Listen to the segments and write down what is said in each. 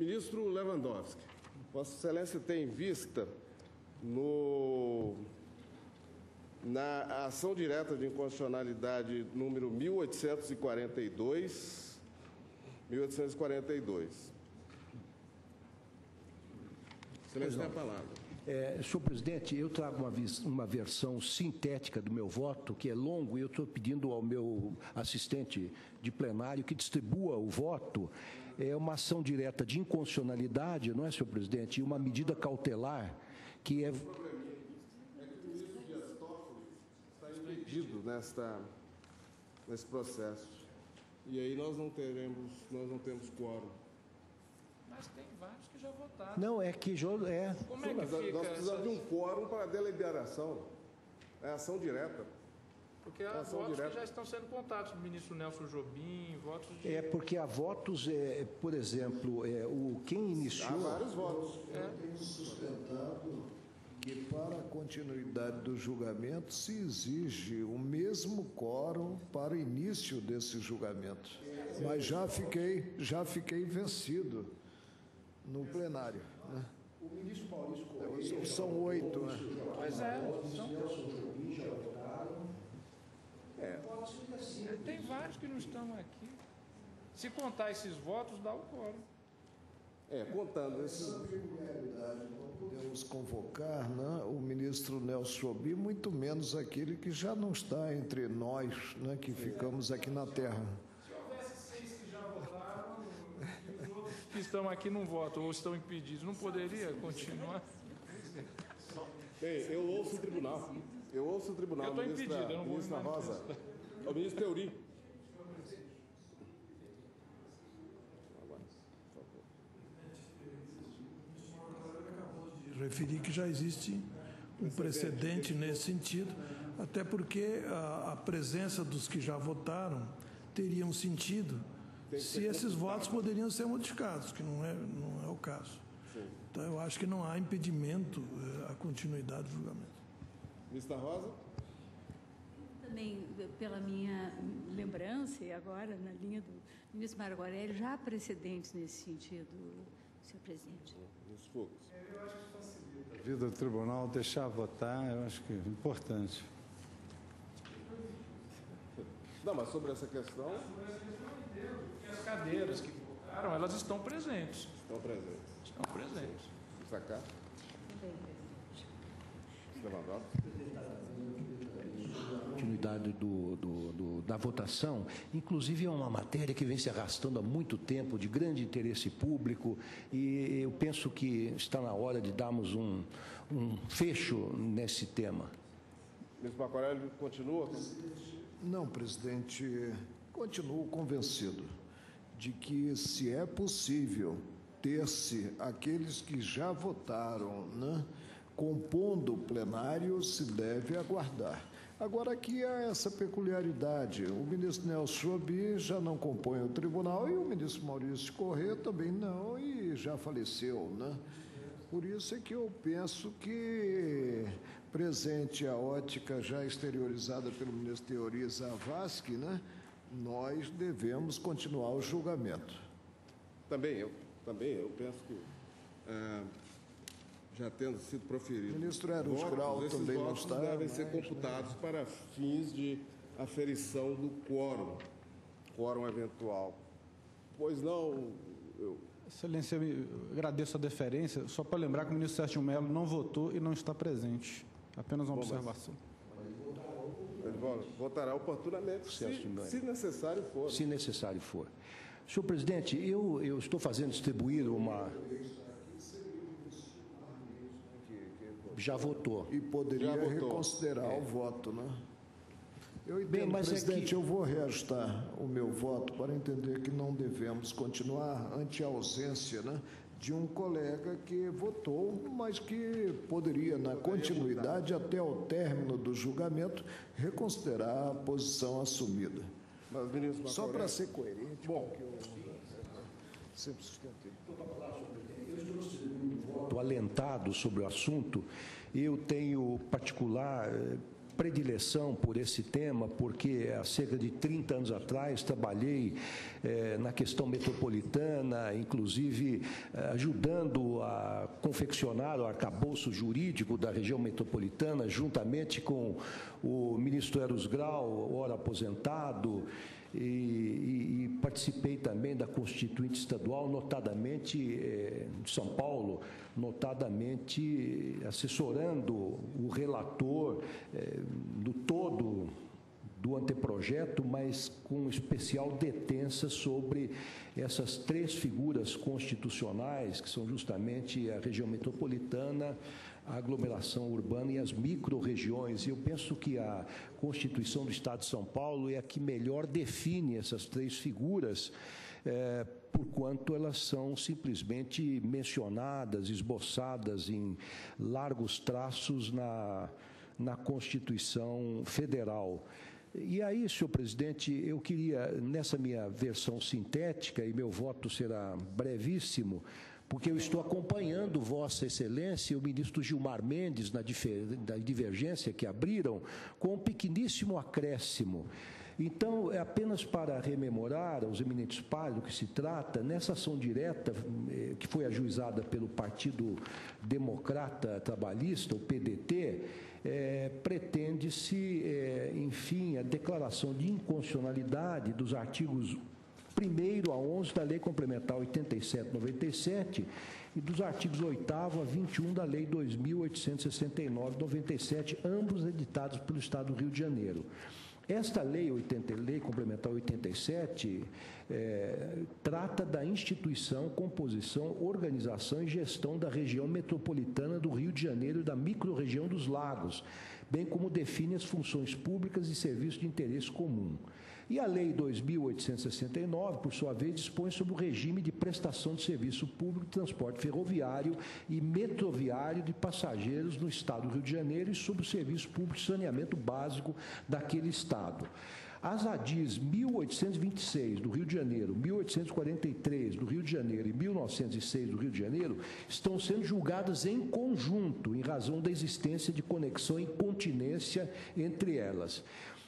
Ministro Lewandowski, Vossa Excelência tem em vista no, na ação direta de inconstitucionalidade número 1842, 1842. Excelência tem a palavra. É, senhor presidente, eu trago uma, uma, versão sintética do meu voto, que é longo, e eu estou pedindo ao meu assistente de plenário que distribua o voto. É uma ação direta de inconstitucionalidade, não é, senhor presidente? E uma medida cautelar que é. É que o ministro Dias Toffoli está impedido nesta, nesse processo. E aí nós não teremos, nós não temos quórum. Mas tem vários que já votaram. Não, é que já é. Como é que fica nós precisamos essa- de um quórum para a deliberação. É ação direta. Porque há ação votos direta. que já estão sendo contados do ministro Nelson Jobim, votos de... É porque há votos, é, por exemplo, é, o, quem Há iniciou. vários votos. tenho sustentado que para a continuidade do julgamento se exige o mesmo quórum para o início desse julgamento. Mas já fiquei, já fiquei vencido no plenário. né? O ministro Maurício Correia. São oito, né? Pois é, então, É. tem vários que não estão aqui. Se contar esses votos, dá o quórum. É, contando esses. Podemos convocar né, o ministro Nelson Jobim, muito menos aquele que já não está entre nós, né, que ficamos aqui na Terra. Se houvesse seis que já votaram, e os outros que estão aqui não votam ou estão impedidos, não poderia continuar? Bem, eu ouço o tribunal. Eu ouço o tribunal. Eu ministra, impedido, eu não vou ministra Rosa. O ministro Teori. referi que já existe um precedente nesse sentido, até porque a, a presença dos que já votaram teria um sentido se esses votos poderiam ser modificados, que não é, não é o caso. Então, eu acho que não há impedimento eh, à continuidade do julgamento. Ministra Rosa. Também, pela minha lembrança, e agora na linha do ministro Aurélio, já há precedentes nesse sentido, senhor presidente. Ministro Fux. A vida do tribunal, deixar votar, eu acho que é importante. Não, mas sobre essa questão, E as cadeiras que votaram, elas estão presentes. estão presentes. Estão presentes. Sacar? Também, presidente. Lewandowski. Continuidade do, do- do- da votação, inclusive é uma matéria que vem se arrastando há muito tempo, de grande interesse público, e eu penso que está na hora de darmos um, um fecho nesse tema. Ministro Marco Aurélio continua? Não, presidente, continuo convencido de que, se é possível ter-se aqueles que já votaram, né, compondo o plenário, se deve aguardar. Agora, aqui há essa peculiaridade: o ministro Nelson Jobim já não compõe o tribunal e o ministro Maurício Corrêa também não, e já faleceu, né? Por isso é que eu penso que, presente a ótica já exteriorizada pelo ministro Teori Zavascki, né, nós devemos continuar o julgamento. Também eu. Também eu penso que, ah, já tendo sido proferido. O ministro Eros votos, Grau esses também não votos está devem mais, ser né? computados para fins de aferição do quórum, quórum eventual. Pois não, eu, Excelência, eu agradeço a deferência, só para lembrar que o ministro Sérgio Melo não votou e não está presente. Apenas uma Bom, mas- observação. ele vo- votará oportunamente, se, se necessário for. se necessário for. Senhor presidente, eu, eu estou fazendo distribuir uma. Já votou. E poderia votou. reconsiderar o voto, né? Eu entendo, Bem, mas é presidente, que- eu vou reajustar o meu voto para entender que não devemos continuar ante a ausência né, de um colega que votou, mas que poderia, na continuidade, até o término do julgamento, reconsiderar a posição assumida. Mas, ministro Só para ser coerente que eu sempre sustentei. Alentado sobre o assunto, eu tenho particular eh, predileção por esse tema, porque há cerca de 30 anos atrás trabalhei eh, na questão metropolitana, inclusive eh, ajudando a confeccionar o arcabouço jurídico da região metropolitana, juntamente com o ministro Eros Grau, ora aposentado, e, e, e, participei também da Constituinte Estadual, notadamente eh, de São Paulo, notadamente assessorando o relator eh, do todo do anteprojeto, mas com especial detença sobre essas três figuras constitucionais, que são justamente a região metropolitana, a aglomeração urbana e as micro-regiões. Eu penso que a Constituição do Estado de São Paulo é a que melhor define essas três figuras, é, por quanto elas são simplesmente mencionadas, esboçadas em largos traços na, na Constituição Federal. E aí, senhor presidente, eu queria, nessa minha versão sintética, e meu voto será brevíssimo, porque eu estou acompanhando Vossa Excelência e o ministro Gilmar Mendes na, divergência que abriram, com um pequeníssimo acréscimo. Então, é apenas para rememorar aos eminentes pares do que se trata, nessa ação direta eh, que foi ajuizada pelo Partido Democrata Trabalhista, o PDT, é, pretende-se, é, enfim, a declaração de inconstitucionalidade dos artigos 1 a 11 da Lei Complementar 8797 e dos artigos 8 a 21 da Lei 2869-97, ambos editados pelo Estado do Rio de Janeiro. Esta lei, 80, lei complementar 87 é, trata da instituição, composição, organização e gestão da região metropolitana do Rio de Janeiro e da microrregião dos lagos, bem como define as funções públicas e serviços de interesse comum. E a Lei 2.869, por sua vez, dispõe sobre o regime de prestação de serviço público de transporte ferroviário e metroviário de passageiros no Estado do Rio de Janeiro e sobre o serviço público de saneamento básico daquele Estado. As ADIs 1826 do Rio de Janeiro, 1843 do Rio de Janeiro e 1906 do Rio de Janeiro estão sendo julgadas em conjunto em razão da existência de conexão e continência entre elas.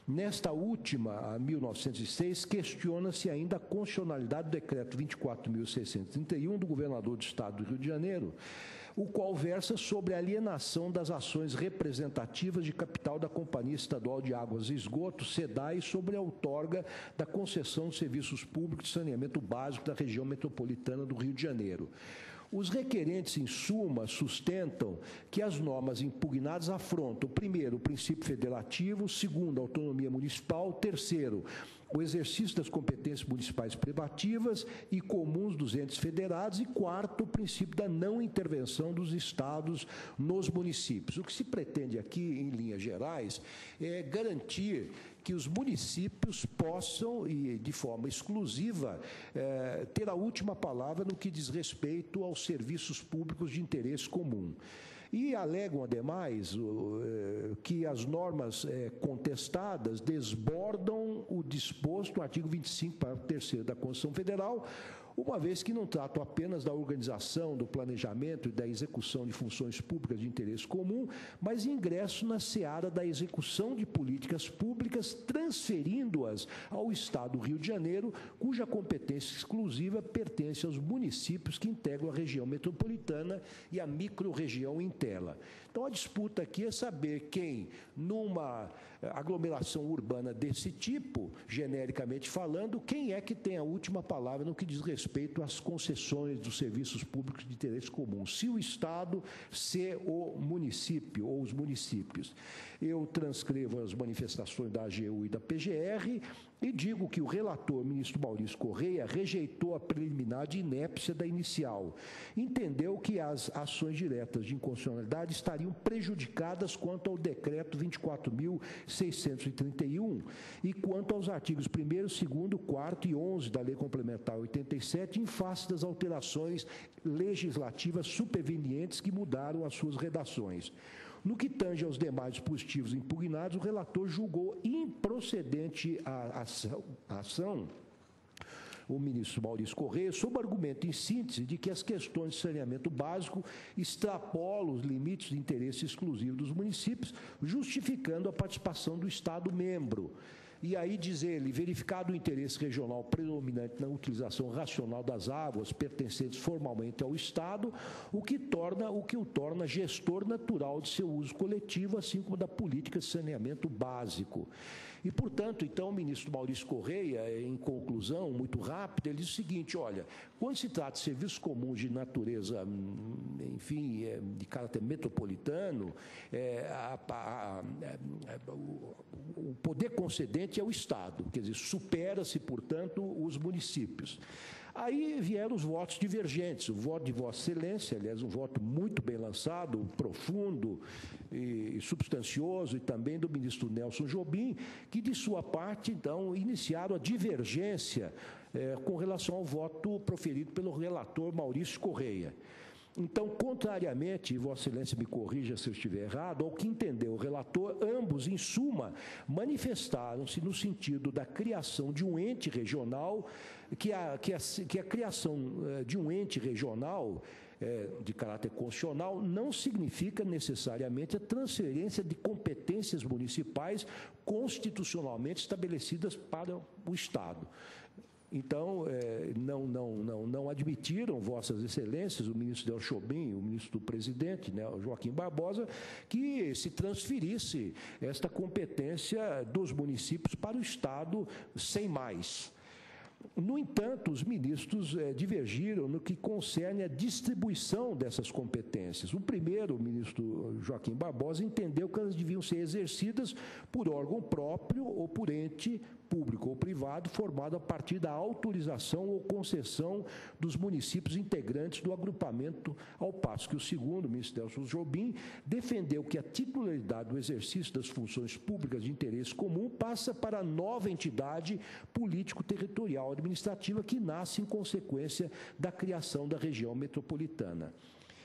Nesta última, a 1906, questiona-se ainda a constitucionalidade do decreto 24.631 do governador do Estado do Rio de Janeiro, o qual versa sobre a alienação das ações representativas de capital da Companhia Estadual de Águas e Esgotos, SEDAI, sobre a outorga da concessão de serviços públicos de saneamento básico da região metropolitana do Rio de Janeiro. Os requerentes, em suma, sustentam que as normas impugnadas afrontam, primeiro, o princípio federativo, segundo, a autonomia municipal, terceiro, o exercício das competências municipais privativas e comuns dos entes federados e quarto, o princípio da não intervenção dos estados nos municípios. O que se pretende aqui, em linhas gerais, é garantir que os municípios possam, e de forma exclusiva, é, ter a última palavra no que diz respeito aos serviços públicos de interesse comum. E alegam, ademais, é, que as normas é, contestadas desbordam o disposto no artigo 25, parágrafo 3 da Constituição Federal, uma vez que não tratam apenas da organização, do planejamento e da execução de funções públicas de interesse comum, mas ingresso na seara da execução de políticas públicas, transferindo-as ao Estado do Rio de Janeiro, cuja competência exclusiva pertence aos municípios que integram a região metropolitana e a microrregião em tela. Então, a disputa aqui é saber quem, numa aglomeração urbana desse tipo, genericamente falando, quem é que tem a última palavra no que diz respeito às concessões dos serviços públicos de interesse comum, se o Estado, se o município ou os municípios. Eu transcrevo as manifestações da AGU e da PGR e digo que o relator, ministro Maurício Correia, rejeitou a preliminar de inépcia da inicial. Entendeu que as ações diretas de inconstitucionalidade estariam prejudicadas quanto ao decreto 24.631 e quanto aos artigos 1, 2, 4 e 11 da Lei Complementar 87, em face das alterações legislativas supervenientes que mudaram as suas redações. No que tange aos demais dispositivos impugnados, o relator julgou improcedente a ação, a ação o ministro Maurício Correia, sob o argumento, em síntese, de que as questões de saneamento básico extrapolam os limites de interesse exclusivo dos municípios, justificando a participação do Estado-membro. E aí diz ele, verificado o interesse regional predominante na utilização racional das águas pertencentes formalmente ao Estado, o que torna o que o torna gestor natural de seu uso coletivo, assim como da política de saneamento básico. E, portanto, então, o ministro Maurício Correia, em conclusão, muito rápida, ele diz o seguinte: olha, quando se trata de serviços comuns de natureza, hum, enfim, é, de caráter metropolitano, é, a, a, a, o poder concedente é o Estado, quer dizer, supera-se, portanto, os municípios. Aí vieram os votos divergentes. O voto de Vossa Excelência, aliás, um voto muito bem lançado, profundo e substancioso, e também do ministro Nelson Jobim, que, de sua parte, então, iniciaram a divergência eh, com relação ao voto proferido pelo relator Maurício Correia. Então, contrariamente, e Vossa Excelência me corrija se eu estiver errado, ao que entendeu o relator, ambos, em suma, manifestaram-se no sentido da criação de um ente regional, que a, que a, que a criação eh, de um ente regional é, de caráter constitucional não significa necessariamente a transferência de competências municipais constitucionalmente estabelecidas para o Estado. Então, é, não, não, não, não admitiram Vossas Excelências, o ministro Del Chobim, o ministro do presidente, né, Joaquim Barbosa, que se transferisse esta competência dos municípios para o Estado sem mais. No entanto, os ministros eh, divergiram no que concerne a distribuição dessas competências. O primeiro, o ministro Joaquim Barbosa, entendeu que elas deviam ser exercidas por órgão próprio ou por ente público ou privado formado a partir da autorização ou concessão dos municípios integrantes do agrupamento, ao passo que o segundo, o ministro Nelson Jobim, defendeu que a titularidade do exercício das funções públicas de interesse comum passa para a nova entidade político-territorial administrativa que nasce em consequência da criação da região metropolitana.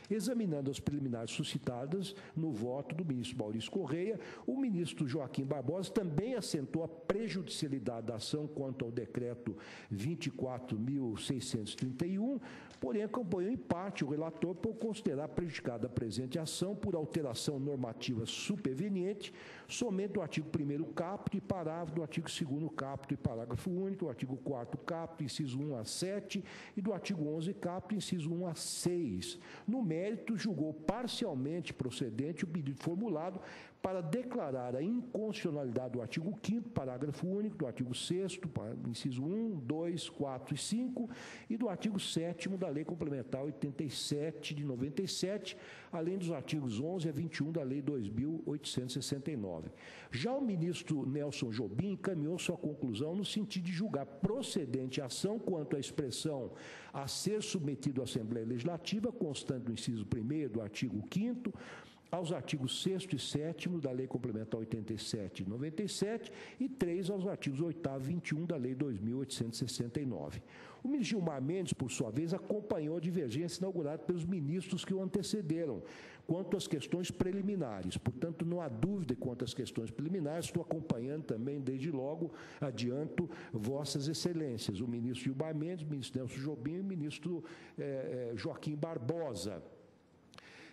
Examinando as preliminares suscitadas no voto do ministro Maurício Correia, o ministro Joaquim Barbosa também assentou a prejudicialidade da ação quanto ao decreto 24.631, porém acompanhou em parte o relator por considerar prejudicada a presente ação por alteração normativa superveniente, somente o artigo 1 caput e parágrafo do artigo 2 caput e parágrafo único, o artigo 4 caput, inciso 1 a 7 e do artigo 11 caput, inciso 1 a 6. No mérito, julgou parcialmente procedente o pedido formulado para declarar a inconstitucionalidade do artigo 5 parágrafo único, do artigo 6 inciso 1, 2, 4 e 5, e do artigo 7 da Lei Complementar 87 de 97, além dos artigos 11 a 21 da Lei 2869. Já o ministro Nelson Jobim encaminhou sua conclusão no sentido de julgar procedente a ação quanto à expressão a ser submetido à Assembleia Legislativa, constante do inciso 1 do artigo 5 aos artigos 6 e 7 da Lei Complementar 87 e 97 e 3 aos artigos 8 e 21 da Lei 2.869. O ministro Gilmar Mendes, por sua vez, acompanhou a divergência inaugurada pelos ministros que o antecederam quanto às questões preliminares. Portanto, não há dúvida quanto às questões preliminares. Estou acompanhando também, desde logo, adianto, Vossas Excelências, o ministro Gilmar Mendes, o ministro Nelson Jobim e o ministro eh, Joaquim Barbosa.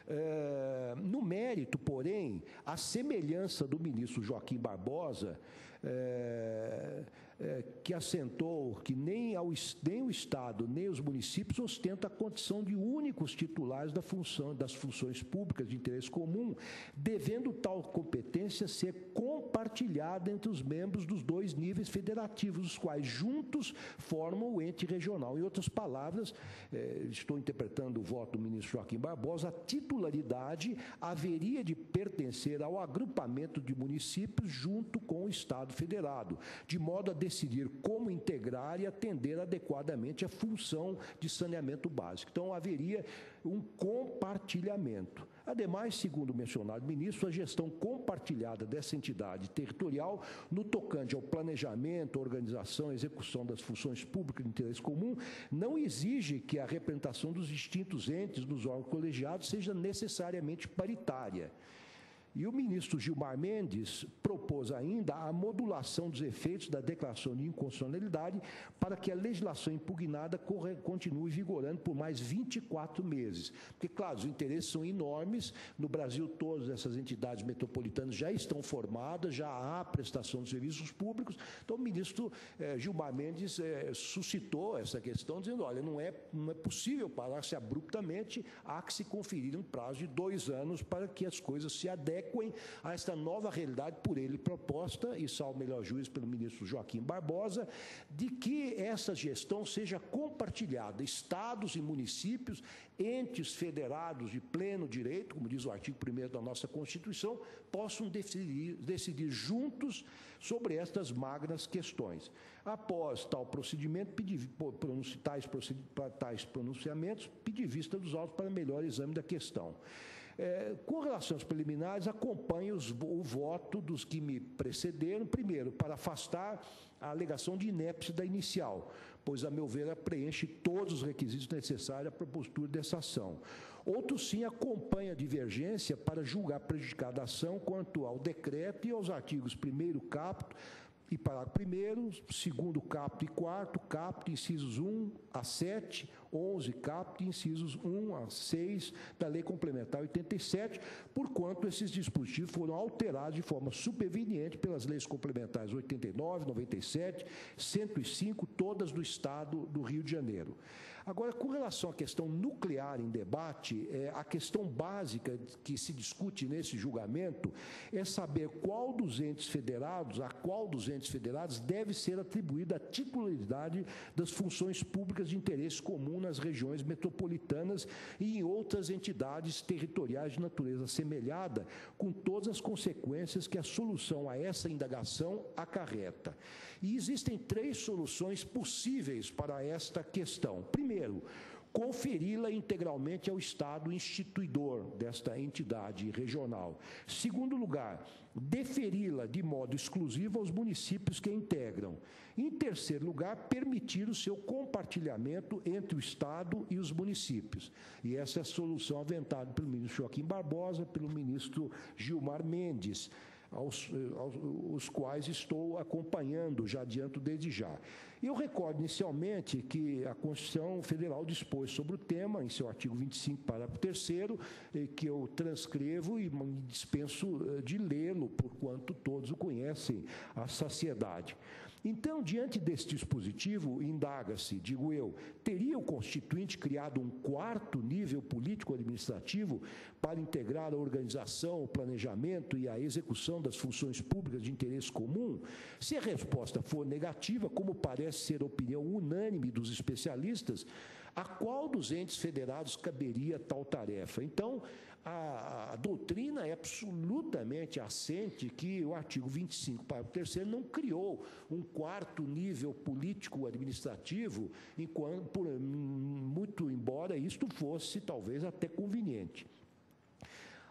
É, no mérito, porém, a semelhança do ministro Joaquim Barbosa, é, é, que assentou que nem, ao, nem o Estado nem os municípios ostentam a condição de únicos titulares da função, das funções públicas de interesse comum, devendo tal competência ser compartilhada entre os membros dos dois níveis federativos, os quais juntos formam o ente regional. Em outras palavras, é, estou interpretando o voto do ministro Joaquim Barbosa, a titularidade haveria de pertencer ao agrupamento de municípios junto com o Estado federado, de modo a decidir como integrar e atender adequadamente a função de saneamento básico. Então, haveria um compartilhamento. Ademais, segundo o mencionado ministro, a gestão compartilhada dessa entidade territorial no tocante ao planejamento, organização e execução das funções públicas de interesse comum não exige que a representação dos distintos entes nos órgãos colegiados seja necessariamente paritária. E o ministro Gilmar Mendes propôs ainda a modulação dos efeitos da declaração de inconstitucionalidade para que a legislação impugnada continue vigorando por mais 24 meses. Porque, claro, os interesses são enormes. No Brasil, todas essas entidades metropolitanas já estão formadas, já há prestação de serviços públicos. Então, o ministro eh, Gilmar Mendes eh, suscitou essa questão, dizendo: olha, não é, não é possível parar-se abruptamente, há que se conferir um prazo de dois anos para que as coisas se adequem adequem a esta nova realidade por ele proposta, e salvo melhor juiz pelo ministro Joaquim Barbosa, de que essa gestão seja compartilhada, estados e municípios, entes federados de pleno direito, como diz o artigo 1 da nossa Constituição, possam decidir, decidir juntos sobre estas magras questões. Após tal procedimento, pedir, tais, tais pronunciamentos, pedir vista dos autos para melhor exame da questão. É, com relação aos preliminares, acompanho os, o voto dos que me precederam, primeiro, para afastar a alegação de inépcia da inicial, pois, a meu ver, ela preenche todos os requisitos necessários para a postura dessa ação. Outro sim acompanha a divergência para julgar prejudicada a ação quanto ao decreto e aos artigos 1 capto, e parágrafo 1 segundo capto e quarto, capto, incisos 1 a 7, 11 capto, incisos 1 a 6 da Lei Complementar 87, porquanto esses dispositivos foram alterados de forma superveniente pelas leis complementares 89, 97, 105, todas do Estado do Rio de Janeiro. Agora, com relação à questão nuclear em debate, é, a questão básica que se discute nesse julgamento é saber qual dos entes federados, a qual dos entes federados deve ser atribuída a titularidade das funções públicas de interesse comum nas regiões metropolitanas e em outras entidades territoriais de natureza semelhada, com todas as consequências que a solução a essa indagação acarreta. E existem três soluções possíveis para esta questão. Primeiro, conferi-la integralmente ao Estado instituidor desta entidade regional. Segundo lugar, deferi-la de modo exclusivo aos municípios que a integram. Em terceiro lugar, permitir o seu compartilhamento entre o Estado e os municípios. E essa é a solução aventada pelo ministro Joaquim Barbosa, pelo ministro Gilmar Mendes aos, aos os quais estou acompanhando, já adianto desde já. Eu recordo inicialmente que a Constituição Federal dispôs sobre o tema, em seu artigo 25, parágrafo 3, que eu transcrevo e me dispenso eh, de lê-lo, porquanto todos o conhecem, a saciedade. Então, diante desse dispositivo, indaga-se, digo eu, teria o Constituinte criado um quarto nível político-administrativo para integrar a organização, o planejamento e a execução das funções públicas de interesse comum? Se a resposta for negativa, como parece ser a opinião unânime dos especialistas, a qual dos entes federados caberia tal tarefa? Então, a, a, doutrina é absolutamente assente que o artigo 25, parágrafo 3 não criou um quarto nível político-administrativo, enquanto, muito embora isto fosse talvez até conveniente.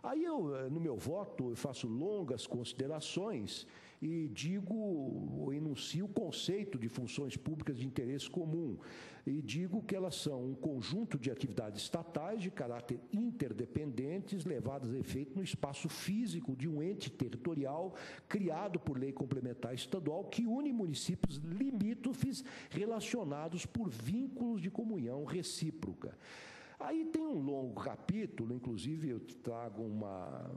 Aí eu, no meu voto, eu faço longas considerações e digo, ou enuncio o conceito de funções públicas de interesse comum e digo que elas são um conjunto de atividades estatais de caráter interdependentes levadas a efeito no espaço físico de um ente territorial criado por lei complementar estadual que une municípios limítrofes relacionados por vínculos de comunhão recíproca. Aí tem um longo capítulo, inclusive eu trago uma,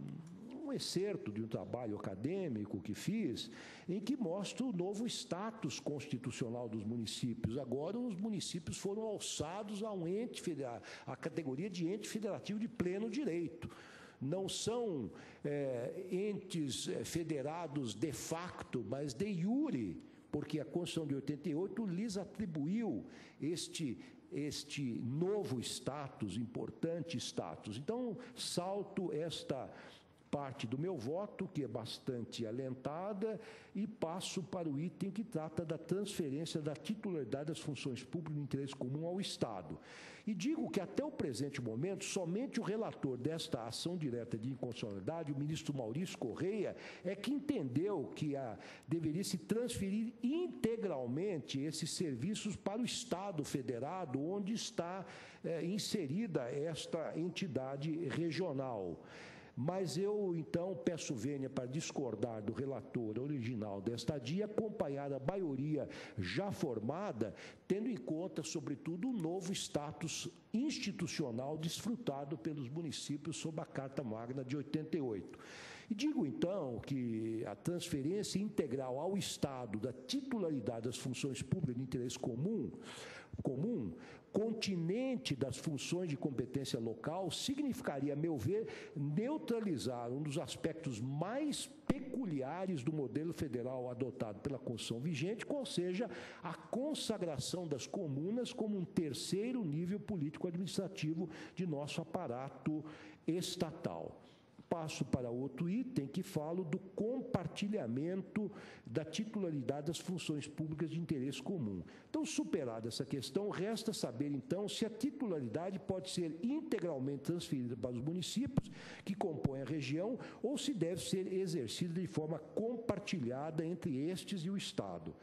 um excerto de um trabalho acadêmico que fiz, em que mostra o novo status constitucional dos municípios. Agora, os municípios foram alçados a um ente federal, a categoria de ente federativo de pleno direito. Não são é, entes é, federados de facto, mas de iure, porque a Constituição de 88 lhes atribuiu este este novo status, importante status. Então, salto esta parte do meu voto, que é bastante alentada, e passo para o item que trata da transferência da titularidade das funções públicas de interesse comum ao Estado. E digo que até o presente momento, somente o relator desta ação direta de inconstitucionalidade, o ministro Maurício Correia, é que entendeu que a, deveria se transferir integralmente esses serviços para o Estado federado, onde está é, inserida esta entidade regional. Mas eu, então, peço vênia para discordar do relator original desta dia, acompanhar a maioria já formada, tendo em conta, sobretudo, o novo status institucional desfrutado pelos municípios sob a Carta Magna de 88. E digo então que a transferência integral ao Estado da titularidade das funções públicas de interesse comum, comum continente das funções de competência local significaria, a meu ver, neutralizar um dos aspectos mais peculiares do modelo federal adotado pela Constituição vigente, qual seja a consagração das comunas como um terceiro nível político-administrativo de nosso aparato estatal passo para outro item que falo do compartilhamento da titularidade das funções públicas de interesse comum. Então, superada essa questão, resta saber então se a titularidade pode ser integralmente transferida para os municípios que compõem a região ou se deve ser exercida de forma compartilhada entre estes e o Estado.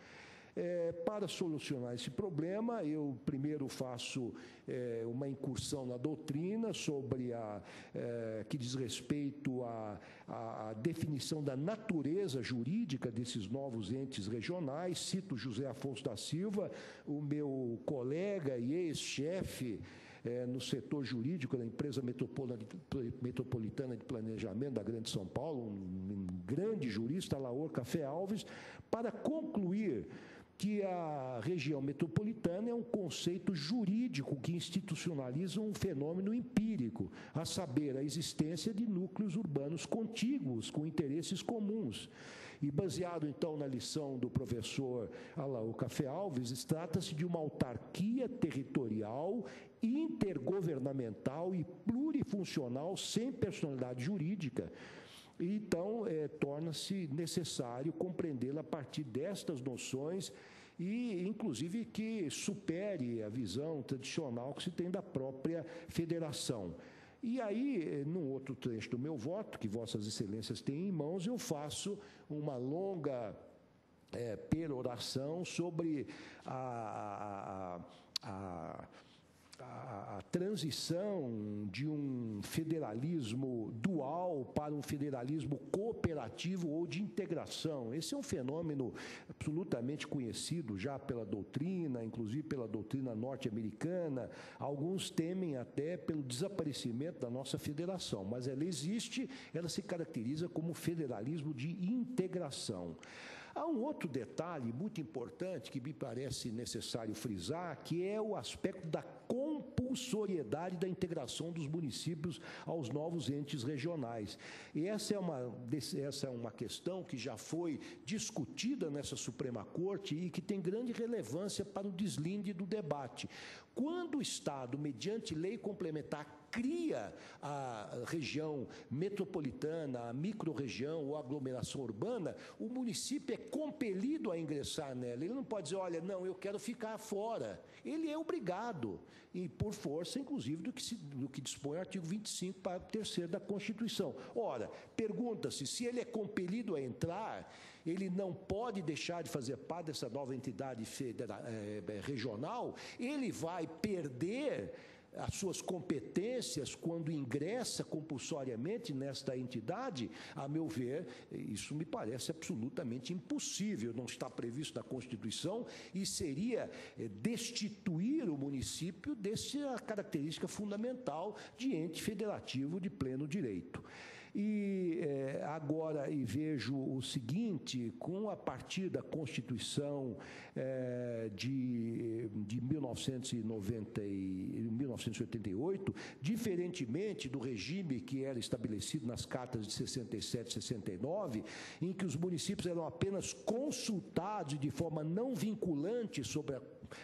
É, para solucionar esse problema, eu primeiro faço é, uma incursão na doutrina sobre a é, que diz respeito à, à, definição da natureza jurídica desses novos entes regionais. Cito José Afonso da Silva, o meu colega e ex-chefe. É, no setor jurídico da empresa metropolitana de planejamento da Grande São Paulo, um, um grande jurista, Laor Café Alves, para concluir que a região metropolitana é um conceito jurídico que institucionaliza um fenômeno empírico, a saber, a existência de núcleos urbanos contíguos com interesses comuns. E baseado então na lição do professor Alaú Café Alves, trata-se de uma autarquia territorial, intergovernamental e plurifuncional sem personalidade jurídica. Então, é, torna-se necessário compreendê-la a partir destas noções e, inclusive, que supere a visão tradicional que se tem da própria federação. E aí, num outro trecho do meu voto, que Vossas Excelências têm em mãos, eu faço uma longa é, peroração sobre a, a, a a, transição de um federalismo dual para um federalismo cooperativo ou de integração. Esse é um fenômeno absolutamente conhecido já pela doutrina, inclusive pela doutrina norte-americana. Alguns temem até pelo desaparecimento da nossa federação, mas ela existe, ela se caracteriza como federalismo de integração. Há um outro detalhe muito importante que me parece necessário frisar, que é o aspecto da compulsoriedade da integração dos municípios aos novos entes regionais. E essa é uma, essa é uma questão que já foi discutida nessa Suprema Corte e que tem grande relevância para o deslinde do debate. Quando o Estado, mediante lei complementar, cria a região metropolitana, a microrregião ou aglomeração urbana, o município é compelido a ingressar nela. Ele não pode dizer, olha, não, eu quero ficar fora. Ele é obrigado, e por força, inclusive, do que, se, do que dispõe o artigo 25, parágrafo 3 da Constituição. Ora, pergunta-se, se ele é compelido a entrar, ele não pode deixar de fazer parte dessa nova entidade federal, é, regional, ele vai perder as suas competências quando ingressa compulsoriamente nesta entidade, a meu ver, isso me parece absolutamente impossível, não está previsto na Constituição e seria eh, destituir o município dessa característica fundamental de ente federativo de pleno direito. E é, agora e vejo o seguinte, com a partir da Constituição é, de, de 1990 e, 1988, diferentemente do regime que era estabelecido nas cartas de 67 e 69, em que os municípios eram apenas consultados de forma não vinculante sobre a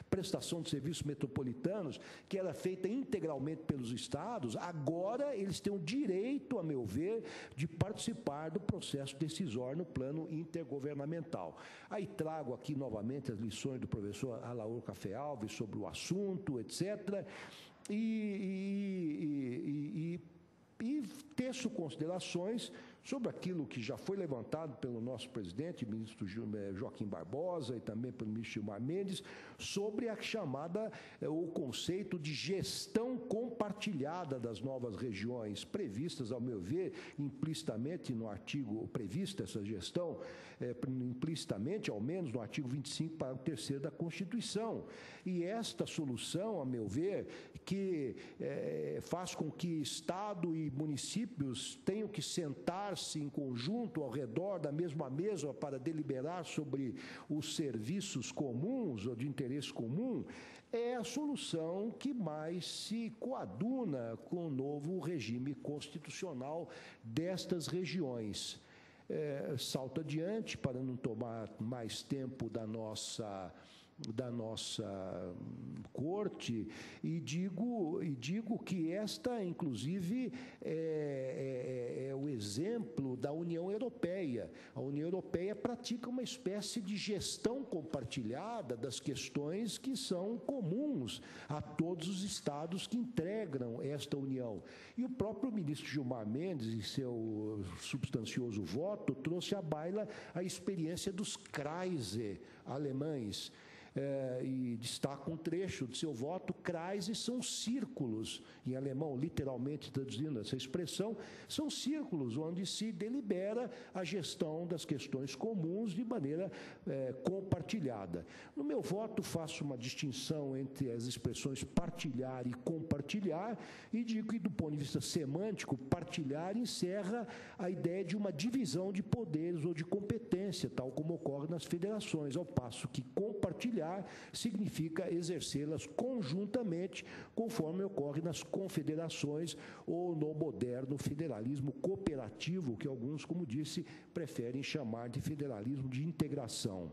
prestação de serviços metropolitanos, que era feita integralmente pelos estados, agora eles têm o direito, a meu ver, de participar do processo decisório no plano intergovernamental. Aí trago aqui novamente as lições do professor Alaor Café Alves sobre o assunto, etc. E, e, e, e teço considerações sobre aquilo que já foi levantado pelo nosso presidente, ministro eh, Joaquim Barbosa, e também pelo ministro Gilmar Mendes, sobre a chamada, eh, o conceito de gestão compartilhada das novas regiões, previstas, ao meu ver, implicitamente no artigo, prevista essa gestão, é, implicitamente, ao menos, no artigo 25, parágrafo 3 da Constituição. E esta solução, a meu ver, que é, faz com que Estado e municípios tenham que sentar-se em conjunto ao redor da mesma mesa para deliberar sobre os serviços comuns ou de interesse comum, é a solução que mais se coaduna com o novo regime constitucional destas regiões é, salto adiante, para não tomar mais tempo da nossa da nossa corte e digo, e digo que esta, inclusive, é, é, é, o exemplo da União Europeia. A União Europeia pratica uma espécie de gestão compartilhada das questões que são comuns a todos os estados que integram esta União. E o próprio ministro Gilmar Mendes, em seu substancioso voto, trouxe à baila a experiência dos Kreise alemães é, e destaca um trecho de seu voto, Kreise são círculos, em alemão, literalmente traduzindo essa expressão, são círculos onde se delibera a gestão das questões comuns de maneira é, compartilhada. No meu voto, faço uma distinção entre as expressões partilhar e compartilhar, e digo que, do ponto de vista semântico, partilhar encerra a ideia de uma divisão de poderes ou de competência, tal como ocorre nas federações, ao passo que compartilhar significa exercê-las conjuntamente, conforme ocorre nas confederações ou no moderno federalismo cooperativo, que alguns, como disse, preferem chamar de federalismo de integração.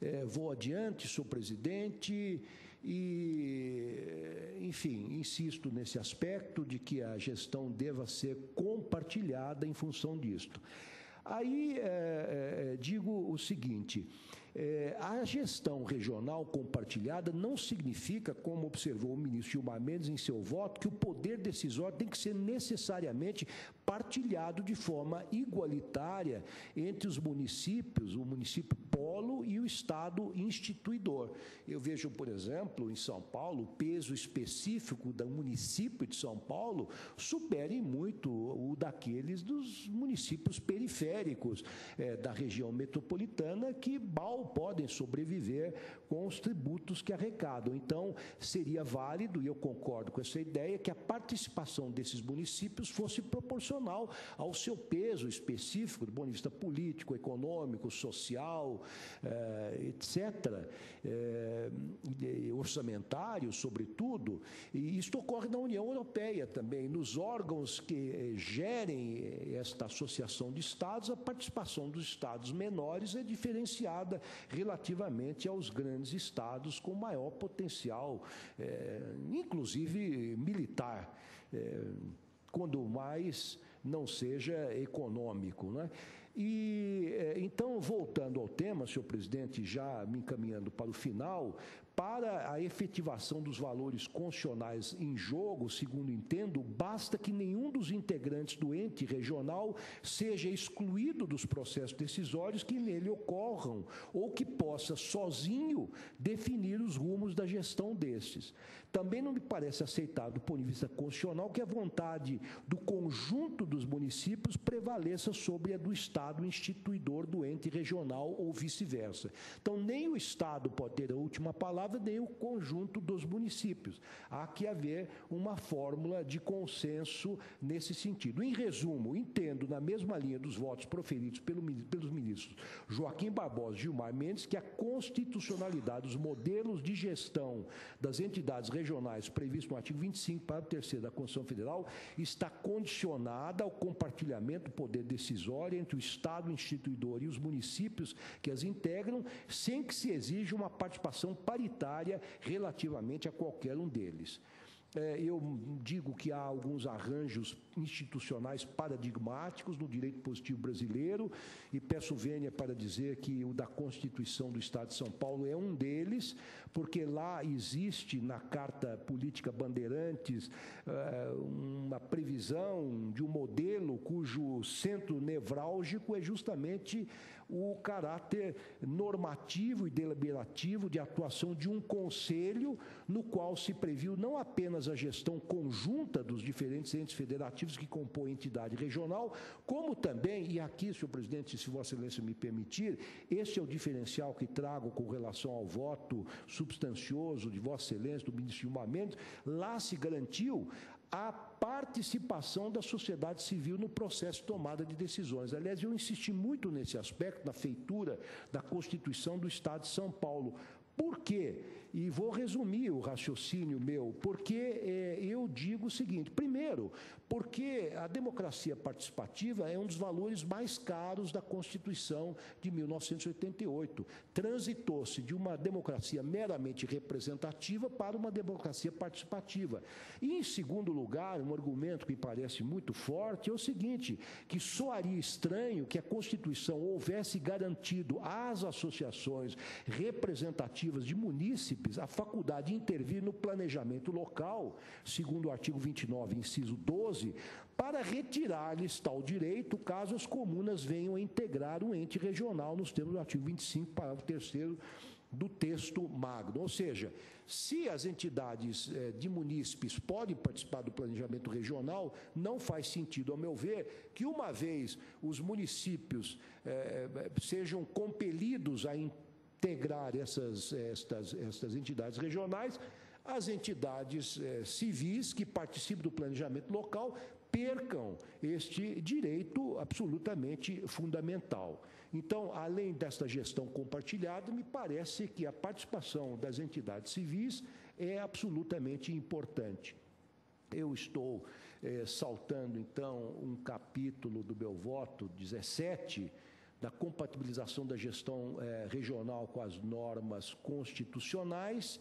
É, vou adiante, sou presidente e, enfim, insisto nesse aspecto de que a gestão deva ser compartilhada em função disto. Aí é, é, digo o seguinte: é, a gestão regional compartilhada não significa, como observou o ministro Gilmar Mendes em seu voto, que o poder decisório tem que ser necessariamente partilhado de forma igualitária entre os municípios, o município polo e o Estado instituidor. Eu vejo, por exemplo, em São Paulo, o peso específico do município de São Paulo supere muito o daqueles dos municípios periféricos é, da região metropolitana que mal podem sobreviver com os tributos que arrecadam. Então, seria válido, e eu concordo com essa ideia, que a participação desses municípios fosse proporcional ao seu peso específico, do ponto de vista político, econômico, social, eh, etc., eh, orçamentário, sobretudo. E isto ocorre na União Europeia também. Nos órgãos que eh, gerem esta associação de Estados, a participação dos Estados menores é diferenciada relativamente aos grandes estados com maior potencial, inclusive militar, quando mais não seja econômico. Né? E é, então, voltando ao tema, senhor presidente, já me encaminhando para o final, para a efetivação dos valores constitucionais em jogo, segundo entendo, basta que nenhum dos integrantes do ente regional seja excluído dos processos decisórios que nele ocorram ou que possa sozinho definir os rumos da gestão destes. Também não me parece aceitável, do ponto de vista constitucional, que a vontade do conjunto dos municípios prevaleça sobre a do Estado instituidor do ente regional ou vice-versa. Então, nem o Estado pode ter a última palavra, nem o conjunto dos municípios. Há que haver uma fórmula de consenso nesse sentido. Em resumo, entendo, na mesma linha dos votos proferidos pelo, pelos ministros Joaquim Barbosa e Gilmar Mendes, que a constitucionalidade dos modelos de gestão das entidades regionais regionais previsto no artigo 25, parágrafo 3 da Constituição Federal, está condicionada ao compartilhamento do poder decisório entre o Estado instituidor e os municípios que as integram, sem que se exija uma participação paritária relativamente a qualquer um deles. É, eu digo que há alguns arranjos institucionais paradigmáticos no direito positivo brasileiro e peço vênia para dizer que o da Constituição do Estado de São Paulo é um deles, porque lá existe na Carta Política Bandeirantes é, uma previsão de um modelo cujo centro nevrálgico é justamente o caráter normativo e deliberativo de atuação de um conselho, no qual se previu não apenas a gestão conjunta dos diferentes entes federativos que compõem a entidade regional, como também, e aqui, senhor presidente, se Vossa Excelência me permitir, esse é o diferencial que trago com relação ao voto substancioso de Vossa Excelência, do ministro Gilmar Mendes, lá se garantiu a participação da sociedade civil no processo de tomada de decisões. Aliás, eu insisti muito nesse aspecto na feitura da Constituição do Estado de São Paulo. Por quê? E vou resumir o raciocínio meu, porque é, eu digo o seguinte: primeiro, porque a democracia participativa é um dos valores mais caros da Constituição de 1988. Transitou-se de uma democracia meramente representativa para uma democracia participativa. E, em segundo lugar, um argumento que me parece muito forte é o seguinte: que soaria estranho que a Constituição houvesse garantido às associações representativas de munícipes a faculdade de intervir no planejamento local, segundo o artigo 29, inciso 12, para retirar-lhes tal direito caso as comunas venham a integrar um ente regional nos termos do artigo 25, parágrafo 3 do texto magno. Ou seja, se as entidades eh, de munícipes podem participar do planejamento regional, não faz sentido, ao meu ver, que uma vez os municípios eh, eh sejam compelidos a essas, estas, estas entidades regionais, as entidades eh, civis que participam do planejamento local percam este direito absolutamente fundamental. Então, além desta gestão compartilhada, me parece que a participação das entidades civis é absolutamente importante. Eu estou eh, saltando, então, um capítulo do meu voto, 17, da compatibilização da gestão eh, regional com as normas constitucionais.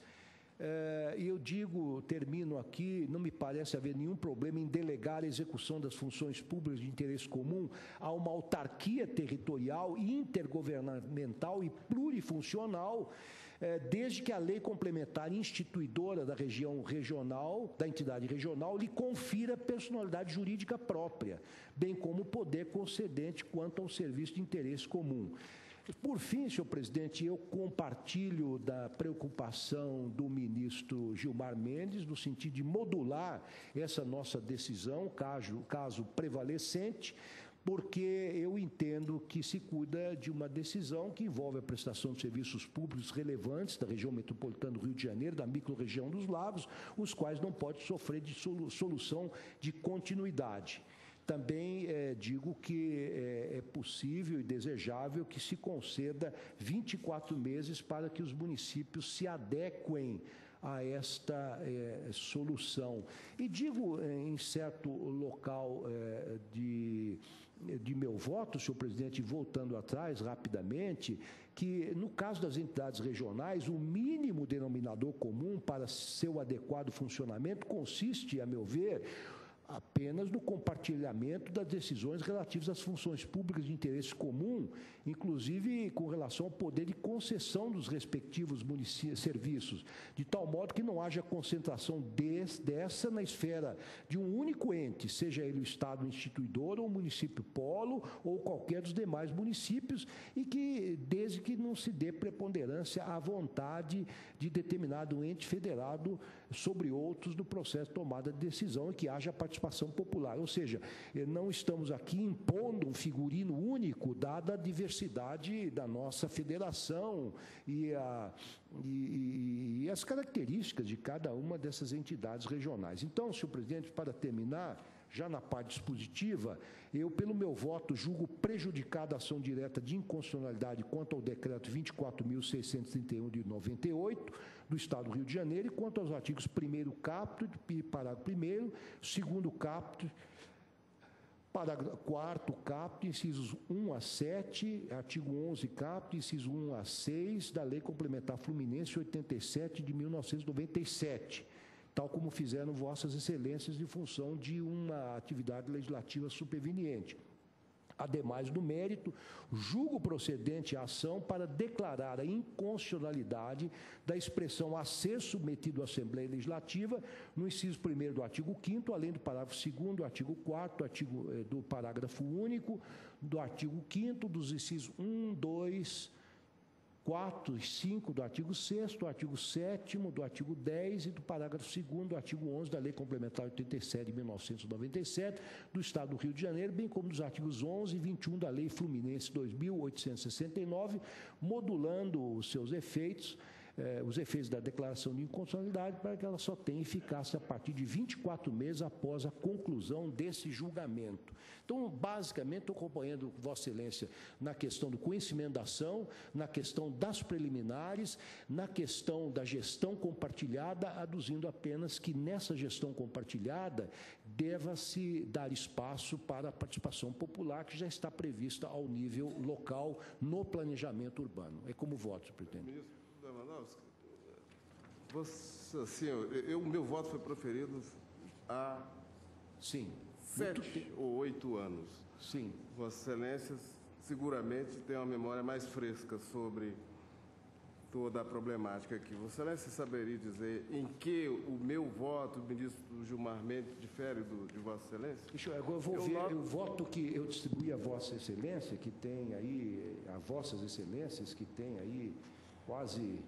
Eh, e eu digo, termino aqui, não me parece haver nenhum problema em delegar a execução das funções públicas de interesse comum a uma autarquia territorial, intergovernamental e plurifuncional é, desde que a lei complementar instituidora da região regional, da entidade regional, lhe confira personalidade jurídica própria, bem como poder concedente quanto ao serviço de interesse comum. Por fim, senhor presidente, eu compartilho da preocupação do ministro Gilmar Mendes, no sentido de modular essa nossa decisão, caso, caso prevalecente, porque eu entendo que se cuida de uma decisão que envolve a prestação de serviços públicos relevantes da região metropolitana do Rio de Janeiro, da microrregião dos lagos, os quais não pode sofrer de solução de continuidade. Também é, digo que é, é, possível e desejável que se conceda 24 meses para que os municípios se adequem a esta é, solução. E digo em certo local de de meu voto, senhor presidente, voltando atrás rapidamente, que no caso das entidades regionais, o mínimo denominador comum para seu adequado funcionamento consiste, a meu ver, apenas no compartilhamento das decisões relativas às funções públicas de interesse comum, inclusive com relação ao poder de concessão dos respectivos serviços, de tal modo que não haja concentração des, dessa na esfera de um único ente, seja ele o Estado instituidor ou o município polo ou qualquer dos demais municípios, e que desde que não se dê preponderância à vontade de determinado ente federado sobre outros no processo de tomada de decisão e que haja participação popular. Ou seja, eh, não estamos aqui impondo um figurino único, dada a diversidade da nossa federação e, a, e, e as características de cada uma dessas entidades regionais. Então, senhor presidente, para terminar, já na parte dispositiva, eu, pelo meu voto, julgo prejudicada a ação direta de inconstitucionalidade quanto ao decreto 24.631 de 98 do Estado do Rio de Janeiro e quanto aos artigos 1 caput e parágrafo 1 segundo caput Parágrafo 4 caput, incisos 1 a 7, artigo 11 caput, inciso 1 a 6 da Lei Complementar Fluminense 87 de 1997 tal como fizeram Vossas Excelências em função de uma atividade legislativa superveniente. Ademais do mérito, julgo procedente a ação para declarar a inconstitucionalidade da expressão a ser submetido à Assembleia Legislativa no inciso 1 do artigo 5 além do parágrafo 2 do artigo 4 artigo, eh, do parágrafo único, do artigo 5 dos incisos 1, 2, 4 e 5 do artigo 6 do artigo 7 do artigo 10 e do parágrafo 2 do artigo 11 da Lei Complementar 87 de 1997 do Estado do Rio de Janeiro, bem como dos artigos 11 e 21 da Lei Fluminense 2869, modulando os seus efeitos eh, os efeitos da declaração de inconstitucionalidade para que ela só tenha eficácia a partir de 24 meses após a conclusão desse julgamento. Então, basicamente, estou acompanhando Vossa Excelência na questão do conhecimento da ação, na questão das preliminares, na questão da gestão compartilhada, aduzindo apenas que nessa gestão compartilhada deva-se dar espaço para a participação popular que já está prevista ao nível local no planejamento urbano. É como voto, presidente. Lewandowski, você, assim, eu, o meu voto foi proferido há Sim. sete ou oito anos. Sim. Vossa Excelência seguramente tem uma memória mais fresca sobre toda a problemática aqui. Vossa Excelência saberia dizer em que o meu voto, o ministro Gilmar Mendes, difere do, de Vossa Excelência? Deixa eu, agora eu vou Eu ver noto- o voto que eu distribuí a Vossa Excelência, que tem aí, a Vossas Excelências, que tem aí quase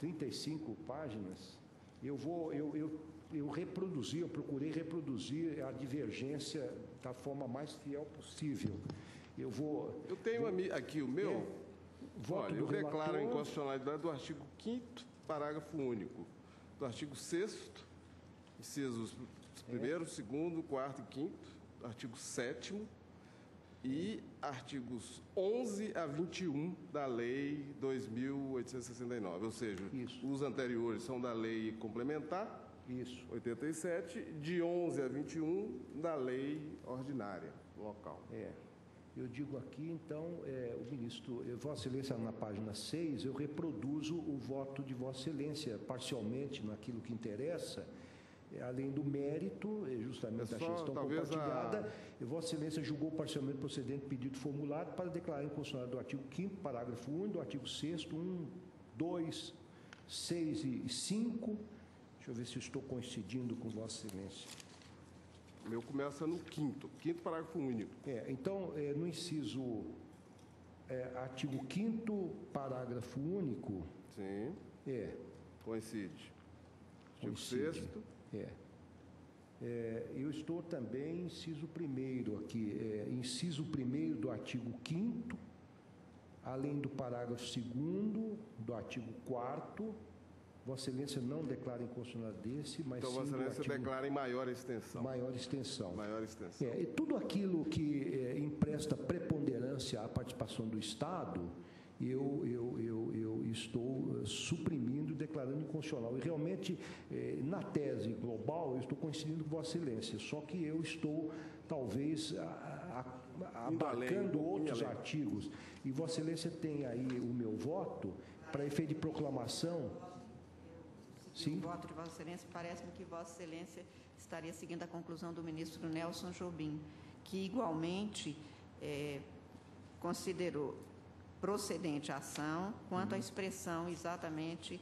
35 páginas. Eu vou, eu, eu, eu reproduzi, eu procurei reproduzir a divergência da forma mais fiel possível. Eu vou. Eu tenho ami- aqui o meu. É. Voto Olha, eu declaro a inconstitucionalidade do artigo 5 parágrafo único, do artigo 6 incisos 1 segundo, 4 e 5 artigo 7 e artigos 11 a 21 da Lei 2.869, ou seja, Isso. os anteriores são da Lei Complementar, Isso. 87, de 11 a 21 da Lei Ordinária local. É. Eu digo aqui, então, é, o ministro, eh, Vossa Excelência, na página 6, eu reproduzo o voto de Vossa Excelência, parcialmente naquilo que interessa, além do mérito, eh, justamente É da só, gestão talvez, a- compartilhada, e Vossa Excelência julgou parcialmente procedente pedido formulado para declarar inconstitucional do artigo 5 parágrafo 1 do artigo 6 1, 2, 6 e 5. Deixa eu ver se estou coincidindo com Vossa Excelência. O meu começa no quinto, quinto parágrafo único. É, então, é, no inciso é, artigo 5 parágrafo único, Sim, é, coincide. Artigo Coincide. 6 é, é, eu estou também inciso primeiro aqui, é, inciso primeiro do artigo 5 além do parágrafo 2 do artigo 4 Vossa Excelência não declara inconstitucionalidade desse, mas Então, sim Vossa Excelência artigo declara em maior extensão. maior extensão. Maior extensão. É, e tudo aquilo que é, empresta preponderância à participação do Estado, eu, eu, eu, eu estou eh, suprimindo e declarando inconstitucional. E realmente, eh, na tese global, eu estou coincidindo com Vossa Excelência, só que eu estou, talvez, abarcando outros além. artigos. E Vossa Excelência tem aí o meu voto para efeito de proclamação. Sim. O voto de Vossa Excelência, parece-me que Vossa Excelência estaria seguindo a conclusão do ministro Nelson Jobim, que igualmente eh, considerou procedente a ação quanto à expressão exatamente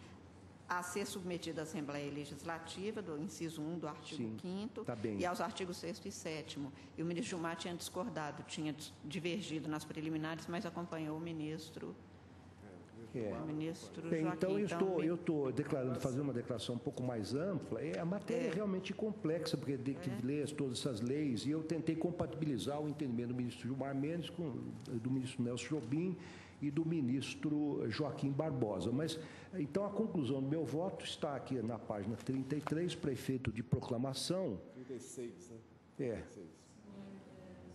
a ser submetida à Assembleia Legislativa, do inciso 1 do artigo Sim, 5 tá e aos artigos 6 e 7 E o ministro Gilmar tinha discordado, tinha divergido nas preliminares, mas acompanhou o ministro, É. o ministro Bem, Joaquim. então eu estou, eu estou declarando, fazendo uma declaração um pouco mais ampla. É, a matéria é, realmente complexa, porque tem que ler todas essas leis, e eu tentei compatibilizar o entendimento do ministro Gilmar Mendes com do ministro Nelson Jobim e do ministro Joaquim Barbosa. Mas, então, a conclusão do meu voto está aqui na página 33, prefeito de proclamação. 36, né? É, Senhor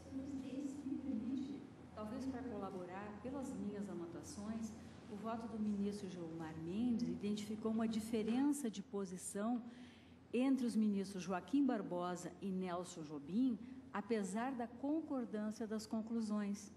presidente, se me permite, talvez para colaborar, pelas minhas anotações, o voto do ministro Gilmar Mendes identificou uma diferença de posição entre os ministros Joaquim Barbosa e Nelson Jobim, apesar da concordância das conclusões.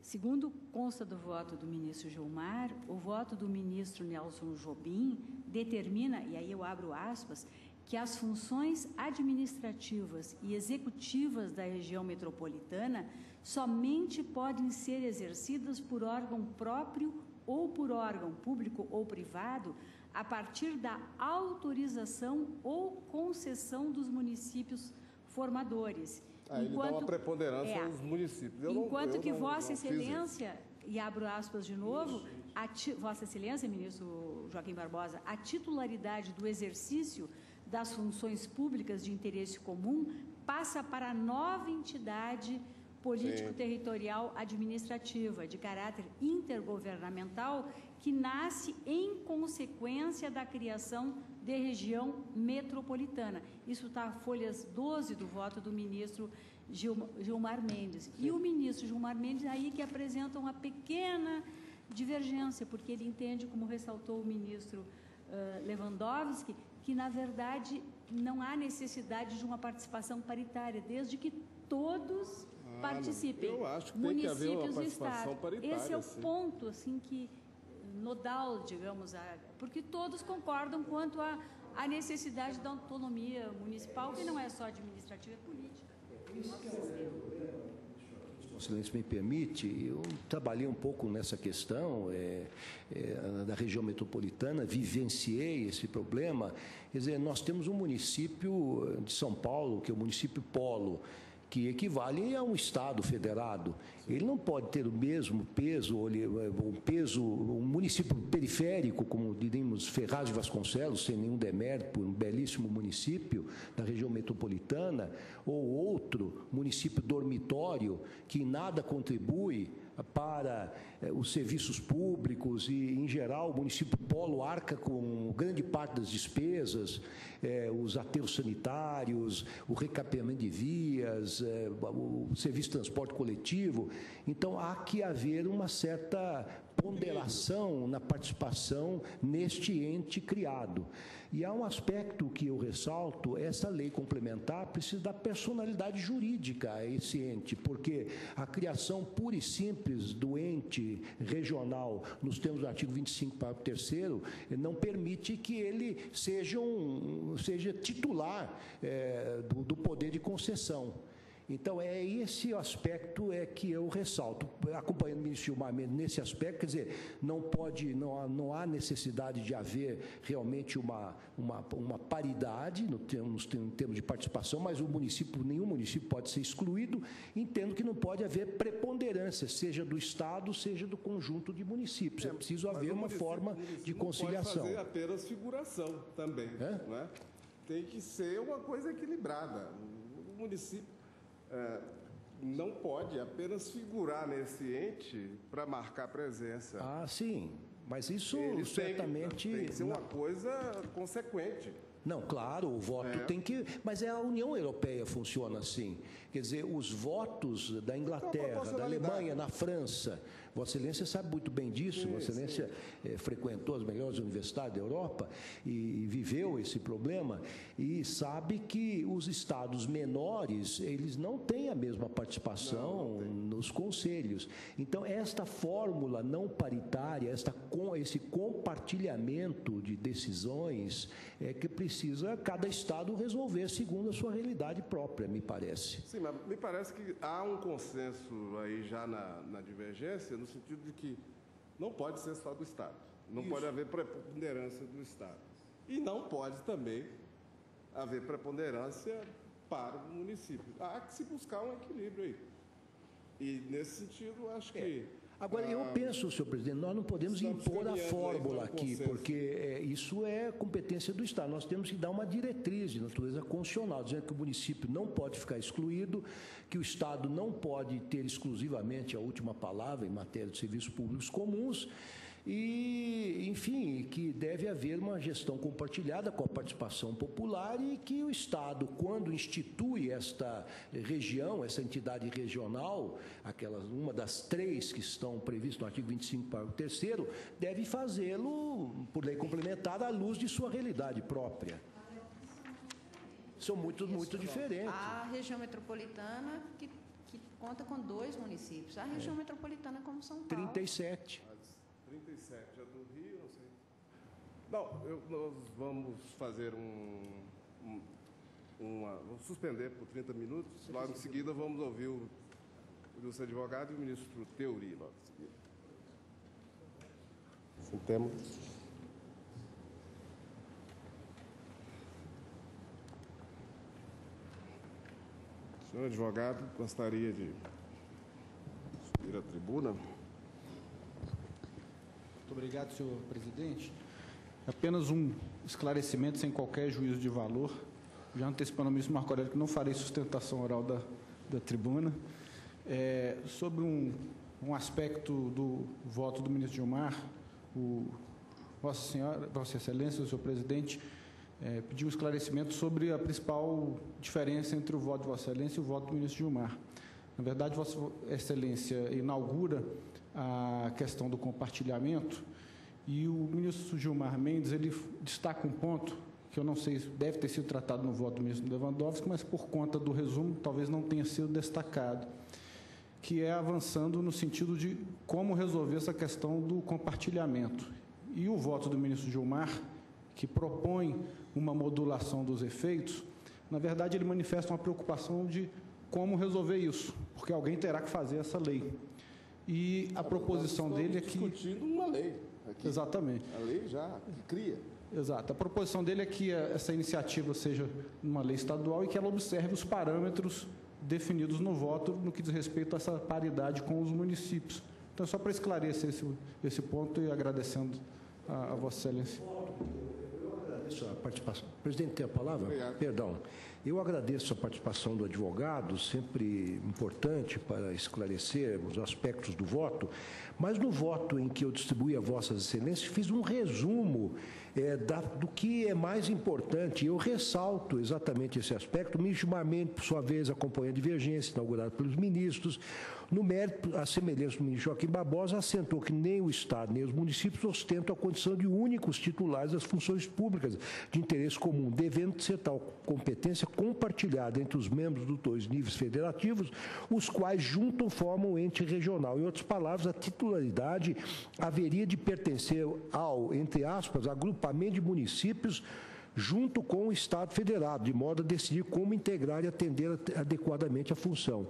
Segundo consta do voto do ministro Gilmar, o voto do ministro Nelson Jobim determina, e aí eu abro aspas, que as funções administrativas e executivas da região metropolitana somente podem ser exercidas por órgão próprio ou por órgão público ou privado a partir da autorização ou concessão dos municípios formadores. Aí ele dá uma preponderância é, aos municípios. Eu não- enquanto eu que não- Vossa não Excelência, e abro aspas de novo, ti- Vossa Excelência, ministro Joaquim Barbosa, a titularidade do exercício das funções públicas de interesse comum passa para a nova entidade político-territorial administrativa de caráter intergovernamental que nasce em consequência da criação de região metropolitana. Isso está folhas 12 do voto do ministro Gil- Gilmar Mendes. E o ministro Gilmar Mendes aí que apresenta uma pequena divergência, porque ele entende, como ressaltou o ministro eh, Lewandowski, que, na verdade, não há necessidade de uma participação paritária, desde que todos não. participem. Eu acho que tem que haver uma municípios e participação Estado. paritária, Esse é o sim. ponto, assim, que nodal, digamos, a- porque todos concordam quanto à à necessidade da autonomia municipal, que não é só administrativa, é política. Se Excelência me permite, eu trabalhei um pouco nessa questão é, é, da região metropolitana, vivenciei esse problema. Quer dizer, nós temos um município de São Paulo, que é o município Polo, que equivale a um Estado federado. Ele não pode ter o mesmo peso, ele- o peso, um município periférico, como diríamos Ferraz de Vasconcelos, sem nenhum demérito, um belíssimo município da região metropolitana, ou outro município dormitório que nada contribui para eh, os serviços públicos e, em geral, o município polo arca com grande parte das despesas, eh, os aterros sanitários, o recapeamento de vias, eh, o serviço de transporte coletivo. Então, há que haver uma certa ponderação na participação neste ente criado. E há um aspecto que eu ressalto, essa lei complementar precisa dar personalidade jurídica a esse ente, porque a criação pura e simples do ente regional, nos termos do artigo 25, parágrafo 3 não permite que ele seja, um, seja titular eh, do, do poder de concessão. Então, é esse aspecto é que eu ressalto. Acompanhando o ministro Gilmar Mendes nesse aspecto, quer dizer, não pode, não há, não há necessidade de haver realmente uma, uma, uma paridade no termos, em termos de participação, mas o município, nenhum município pode ser excluído. Entendo que não pode haver preponderância, seja do Estado, seja do conjunto de municípios. É preciso Mas haver uma forma de não pode conciliação. fazer apenas figuração também. É? É? Tem que ser uma coisa equilibrada. O município é, não pode apenas figurar nesse ente para marcar presença. Ah, sim. Mas isso Ele tem certamente. Tem que ser uma coisa consequente. Não, claro, o voto É. tem que. Mas é a União Europeia funciona assim. Quer dizer, os votos da Inglaterra, da. Alemanha, na França. Vossa Excelência sabe muito bem disso. Vossa Excelência eh, frequentou as melhores universidades da Europa e, viveu esse problema e sabe que os estados menores eles não têm a mesma participação nos conselhos. Então esta fórmula não paritária, esta com esse compartilhamento de decisões é que precisa cada estado resolver segundo a sua realidade própria, me parece. Sim, mas me parece que há um consenso aí já na, na divergência, no sentido de que não pode ser só do Estado. Não pode haver preponderância do Estado. E não pode também haver preponderância para o município. Há que se buscar um equilíbrio aí. E, nesse sentido, acho que. Agora, eu penso, senhor presidente, nós não podemos impor a fórmula aqui, porque é, isso é competência do Estado. Nós temos que dar uma diretriz de natureza constitucional, dizendo que o município não pode ficar excluído, que o Estado não pode ter exclusivamente a última palavra em matéria de serviços públicos comuns. E, enfim, que deve haver uma gestão compartilhada com a participação popular e que o Estado, quando institui esta região, essa entidade regional, aquelas, uma das três que estão previstas no artigo 25, parágrafo 3 deve fazê-lo, por lei complementar, à luz de sua realidade própria. São muito, muito diferentes. A região metropolitana, que, que conta com dois municípios. A É. região metropolitana como São Paulo. 37. 37, a do Rio, não sei. Não, eu- nós vamos fazer um, um- uma. Vamos suspender por 30 minutos. Logo em seguida, vamos ouvir o ilustre advogado e o ministro Teori. Logo em seguida. Sentemos. Senhor advogado, gostaria de subir à tribuna. Muito obrigado, senhor presidente. Apenas um esclarecimento sem qualquer juízo de valor. Já antecipando ao ministro Marco Aurélio que não farei sustentação oral da, da tribuna. É, sobre um, um aspecto do voto do ministro Gilmar, o Vossa Senhora, Vossa Excelência, o senhor presidente, é, pediu esclarecimento sobre a principal diferença entre o voto de Vossa Excelência e o voto do ministro Gilmar. Na verdade, Vossa Excelência inaugura a questão do compartilhamento e o ministro Gilmar Mendes ele destaca um ponto que eu não sei, deve ter sido tratado no voto do ministro Lewandowski, mas por conta do resumo talvez não tenha sido destacado, que é avançando no sentido de como resolver essa questão do compartilhamento. E o voto do ministro Gilmar, que propõe uma modulação dos efeitos, na verdade ele manifesta uma preocupação de como resolver isso, porque alguém terá que fazer essa lei. E a proposição dele é que. discutindo uma lei. Aqui. Exatamente. A lei já que cria. Exato. A proposição dele é que a- essa iniciativa seja uma lei estadual e que ela observe os parâmetros definidos no voto no que diz respeito a essa paridade com os municípios. Então, só para esclarecer esse, esse ponto e agradecendo a, a Vossa Excelência. agradeço a participação. Presidente, tem a palavra? Obrigado. Perdão. Eu agradeço a participação do advogado, sempre importante para esclarecer os aspectos do voto, mas no voto em que eu distribuí a Vossas Excelências, fiz um resumo eh, da- do que é mais importante. Eu ressalto exatamente esse aspecto. Marmente, por sua vez, acompanha a divergência inaugurada pelos ministros. No mérito, a semelhança do ministro Joaquim Barbosa, assentou que nem o Estado nem os municípios ostentam a condição de únicos titulares das funções públicas de interesse comum, devendo ser tal competência compartilhada entre os membros dos dois níveis federativos, os quais juntam formam um ente regional. Em outras palavras, a titularidade haveria de pertencer ao, entre aspas, agrupamento de municípios junto com o Estado federado, de modo a decidir como integrar e atender adequadamente a função.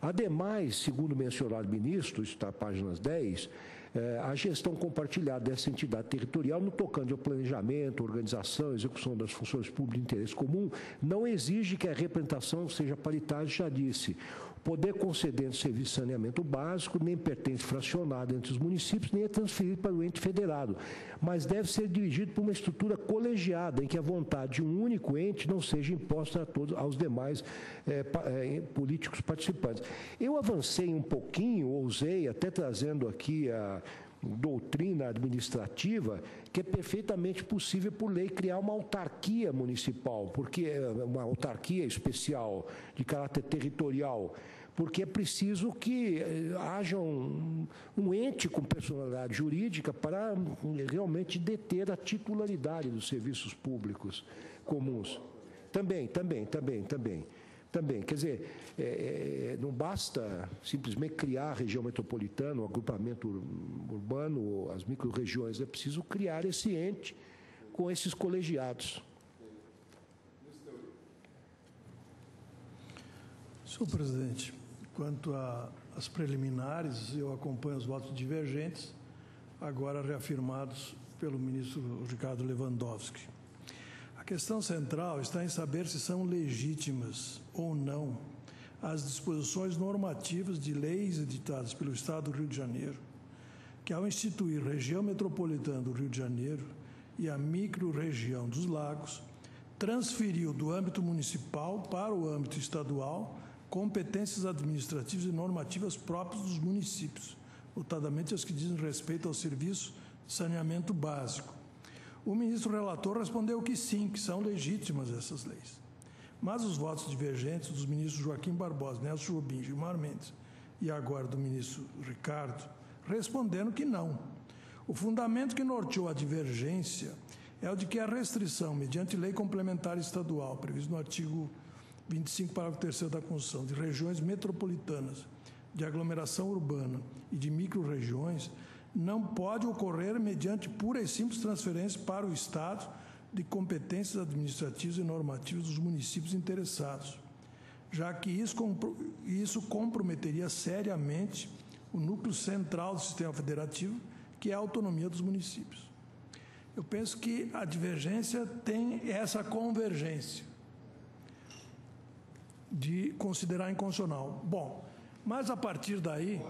Ademais, segundo o mencionado ministro, está na página 10, eh, a gestão compartilhada dessa entidade territorial no tocante ao planejamento, organização, execução das funções públicas de interesse comum, não exige que a representação seja paritária, já disse. Poder concedente serviço de saneamento básico nem pertence fracionado entre os municípios, nem é transferido para o ente federado, mas deve ser dirigido por uma estrutura colegiada, em que a vontade de um único ente não seja imposta a todos, aos demais pa- eh, políticos participantes. Eu avancei um pouquinho, ousei, até trazendo aqui a doutrina administrativa, que é perfeitamente possível, por lei, criar uma autarquia municipal, porque é uma autarquia especial, de caráter territorial, porque é preciso que eh, haja um, um ente com personalidade jurídica para hum, realmente deter a titularidade dos serviços públicos comuns. Também, também, também, também. Também, quer dizer, é, é, não basta simplesmente criar a região metropolitana, o agrupamento ur- urbano, as micro-regiões, é preciso criar esse ente com esses colegiados. Senhor presidente, quanto às preliminares, eu acompanho os votos divergentes, agora reafirmados pelo ministro Ricardo Lewandowski. A questão central está em saber se são legítimas ou não as disposições normativas de leis editadas pelo Estado do Rio de Janeiro, que ao instituir região metropolitana do Rio de Janeiro e a microrregião dos lagos, transferiu do âmbito municipal para o âmbito estadual competências administrativas e normativas próprias dos municípios, notadamente as que dizem respeito ao serviço de saneamento básico. O ministro relator respondeu que sim, que são legítimas essas leis. Mas os votos divergentes dos ministros Joaquim Barbosa, Nelson Jobim, Gilmar Mendes e agora do ministro Ricardo responderam que não. O fundamento que norteou a divergência é o de que a restrição, mediante lei complementar estadual, previsto no artigo 25, parágrafo 3 da Constituição, de regiões metropolitanas, de aglomeração urbana e de micro-regiões, não pode ocorrer mediante pura e simples transferência para o Estado de competências administrativas e normativas dos municípios interessados, já que isso, comprometeria seriamente o núcleo central do sistema federativo, que é a autonomia dos municípios. Eu penso que a divergência tem essa convergência de considerar inconstitucional. Bom, mas a partir daí,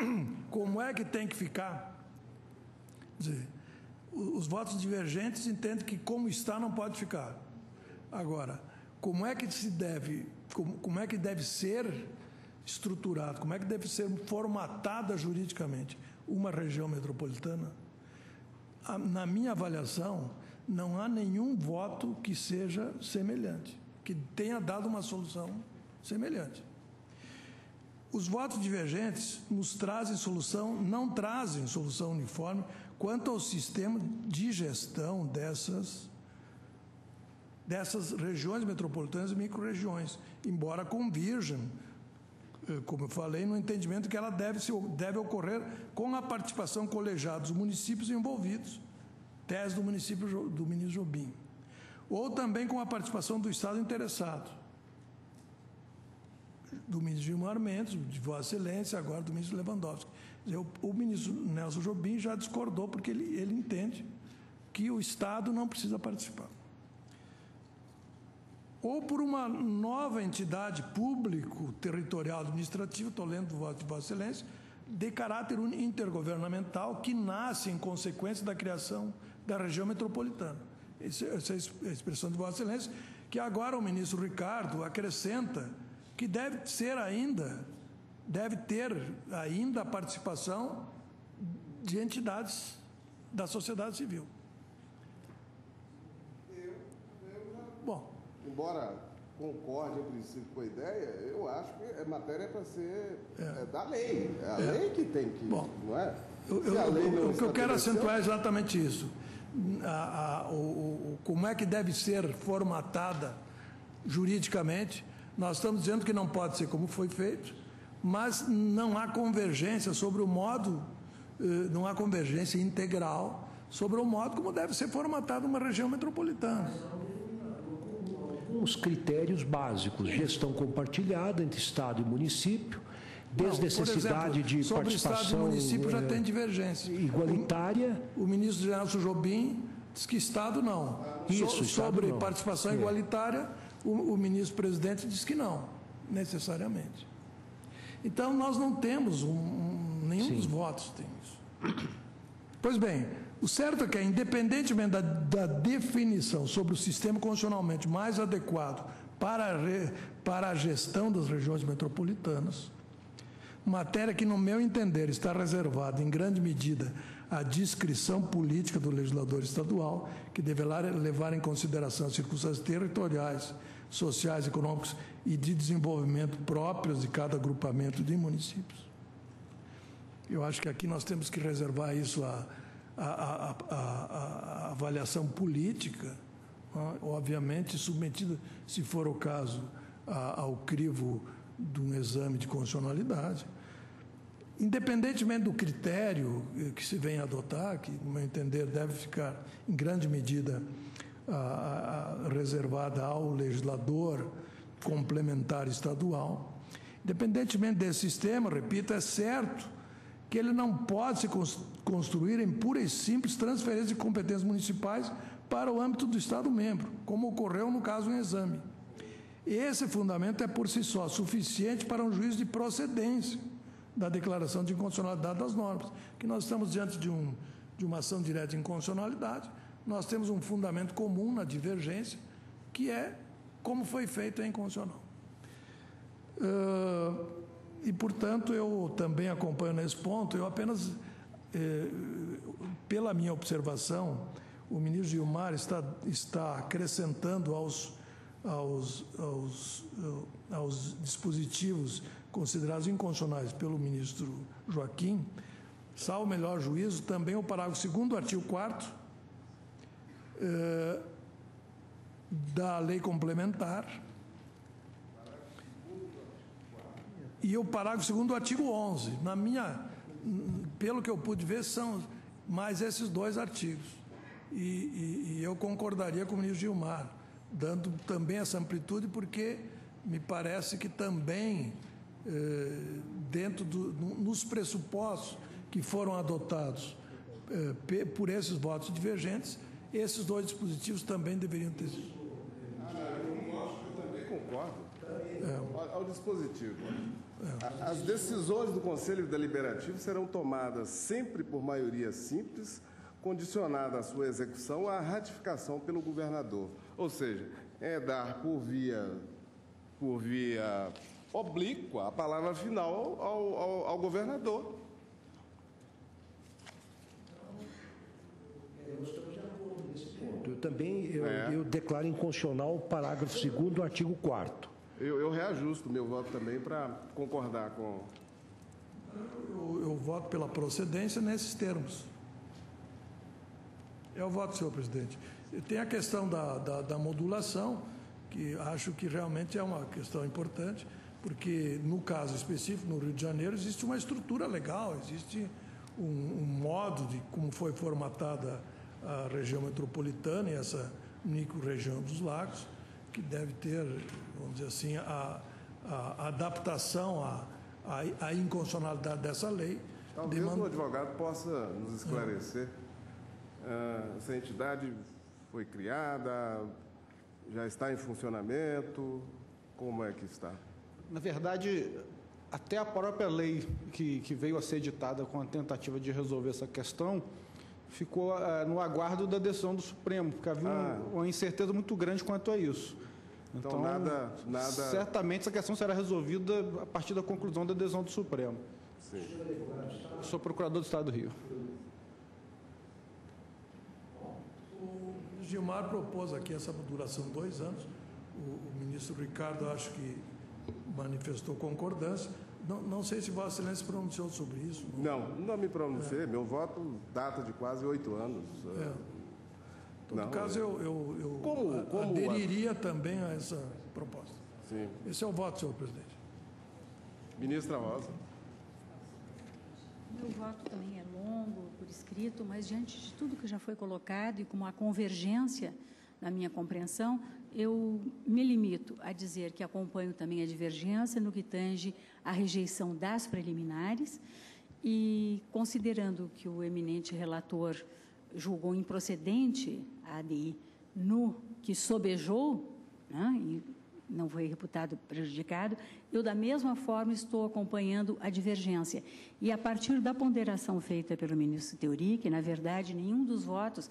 como é que tem que ficar? Dizer, os votos divergentes entendem que como está não pode ficar. Agora, como é que se deve, como, como é que deve ser estruturado, como é que deve ser formatada juridicamente uma região metropolitana? Na minha avaliação, não há nenhum voto que seja semelhante, que tenha dado uma solução semelhante. Os votos divergentes nos trazem solução, não trazem solução uniforme quanto ao sistema de gestão dessas, dessas regiões metropolitanas e microrregiões, embora convirjam, eh, como eu falei, no entendimento que ela deve, se, deve ocorrer com a participação colegiada dos municípios envolvidos, tese do município do ministro Jobim, ou também com a participação do Estado interessado do ministro Gilmar Mendes, de Vossa Excelência, agora do ministro Lewandowski. O, o ministro Nelson Jobim já discordou, porque ele, ele entende que o Estado não precisa participar. Ou por uma nova entidade público territorial administrativa, estou lendo de Vossa Excelência, de caráter intergovernamental que nasce em consequência da criação da região metropolitana. Essa é a expressão de Vossa Excelência, que agora o ministro Ricardo acrescenta que deve ser ainda, deve ter ainda a participação de entidades da sociedade civil. Eu, eu já, Bom. Embora concorde em princípio com a ideia, eu acho que é matéria para ser é. É da lei. É a é. lei que tem que. Bom, não é? Eu, eu, o que eu quero acentuar é exatamente isso. A, a, o, o, como é que deve ser formatada juridicamente nós estamos dizendo que não pode ser como foi feito, mas não há convergência sobre o modo, eh, não há convergência integral sobre o modo como deve ser formatada uma região metropolitana. Os critérios básicos, gestão compartilhada entre Estado e município, desnecessidade de sobre participação. Estado e município já tem divergência. Igualitária. O, o ministro Nelson Jobim diz que Estado não. Isso, so, sobre não. participação é. igualitária, o, o ministro-presidente diz que não, necessariamente. Então, nós não temos um, um, nenhum Sim. dos votos tem isso. Pois bem, o certo é que, independentemente da, da definição sobre o sistema constitucionalmente mais adequado para a, re, para a gestão das regiões metropolitanas, matéria que, no meu entender, está reservada em grande medida à discrição política do legislador estadual, que deverá levar em consideração as circunstâncias territoriais sociais, econômicos e de desenvolvimento próprios de cada agrupamento de municípios. Eu acho que aqui nós temos que reservar isso à, à, à, à avaliação política, obviamente submetida, se for o caso, ao crivo de um exame de constitucionalidade. Independentemente do critério que se venha adotar, que, no meu entender, deve ficar em grande medida a, a, reservada ao legislador complementar estadual. Independentemente desse sistema, repito, é certo que ele não pode se construir em pura e simples transferência de competências municipais para o âmbito do Estado-membro, como ocorreu no caso em exame. Esse fundamento é por si só suficiente para um juízo de procedência da declaração de inconstitucionalidade das normas, que nós estamos diante de, um, de uma ação direta de inconstitucionalidade, nós temos um fundamento comum na divergência, que é como foi feito em constitucional. Uh, e, portanto, eu também acompanho nesse ponto, eu apenas, eh, pela minha observação, o ministro Gilmar está, está acrescentando aos, aos, aos, aos dispositivos considerados inconstitucionais pelo ministro Joaquim, salvo melhor juízo, também o parágrafo 2 do artigo 4 eh, da lei complementar. E o parágrafo 2 do artigo 11. Na minha, pelo que eu pude ver, são mais esses dois artigos. e, e, e eu concordaria com o ministro Gilmar, dando também essa amplitude, porque me parece que também, eh, dentro do, nos pressupostos que foram adotados eh, por esses votos divergentes, esses dois dispositivos também deveriam ter sido. Eu também concordo. É. Ao dispositivo. É. As decisões do Conselho Deliberativo serão tomadas sempre por maioria simples, condicionada a sua execução à ratificação pelo governador. Ou seja, é dar por via, por via oblíqua a palavra final ao, ao, ao governador. Eu também eu, é. eu declaro inconstitucional o parágrafo 2 do artigo 4 eu, eu reajusto meu voto também para concordar com. Eu, eu, voto pela procedência nesses termos. É o voto, senhor presidente. Tem a questão da, da, da modulação, que acho que realmente é uma questão importante, porque no caso específico, no Rio de Janeiro, existe uma estrutura legal, existe um, um modo de como foi formatada a região metropolitana e essa micro-região dos lagos, que deve ter vamos dizer assim, a, a adaptação à, à, à, inconstitucionalidade dessa lei. Talvez o advogado possa nos esclarecer. É. essa entidade foi criada, já está em funcionamento, como é que está? Na verdade, até a própria lei que, que veio a ser editada com a tentativa de resolver essa questão ficou uh, no aguardo da decisão do Supremo, porque havia ah. uma incerteza muito grande quanto a isso. Então, então nada, nada... certamente essa questão será resolvida a partir da conclusão da decisão do Supremo. Sim. Sou procurador do Estado do Rio. O Gilmar propôs aqui essa duração de dois anos. O, o ministro Ricardo, acho que manifestou concordância. Não, não, sei se Vossa Excelência se pronunciou sobre isso. Não, não, não me pronunciei. É. Meu voto data de quase oito anos. É todo Não, caso, eu, eu, eu como, como aderiria a... também a essa proposta. Sim. Esse é o voto, senhor presidente. Ministra Rosa. Meu voto também é longo, por escrito, mas diante de tudo que já foi colocado e com a convergência na minha compreensão, eu me limito a dizer que acompanho também a divergência no que tange a rejeição das preliminares e considerando que o eminente relator julgou improcedente a ADI no que sobejou, né, e não foi reputado prejudicado, eu, da mesma forma, estou acompanhando a divergência. E, a partir da ponderação feita pelo ministro Teori, que, na verdade, nenhum dos votos,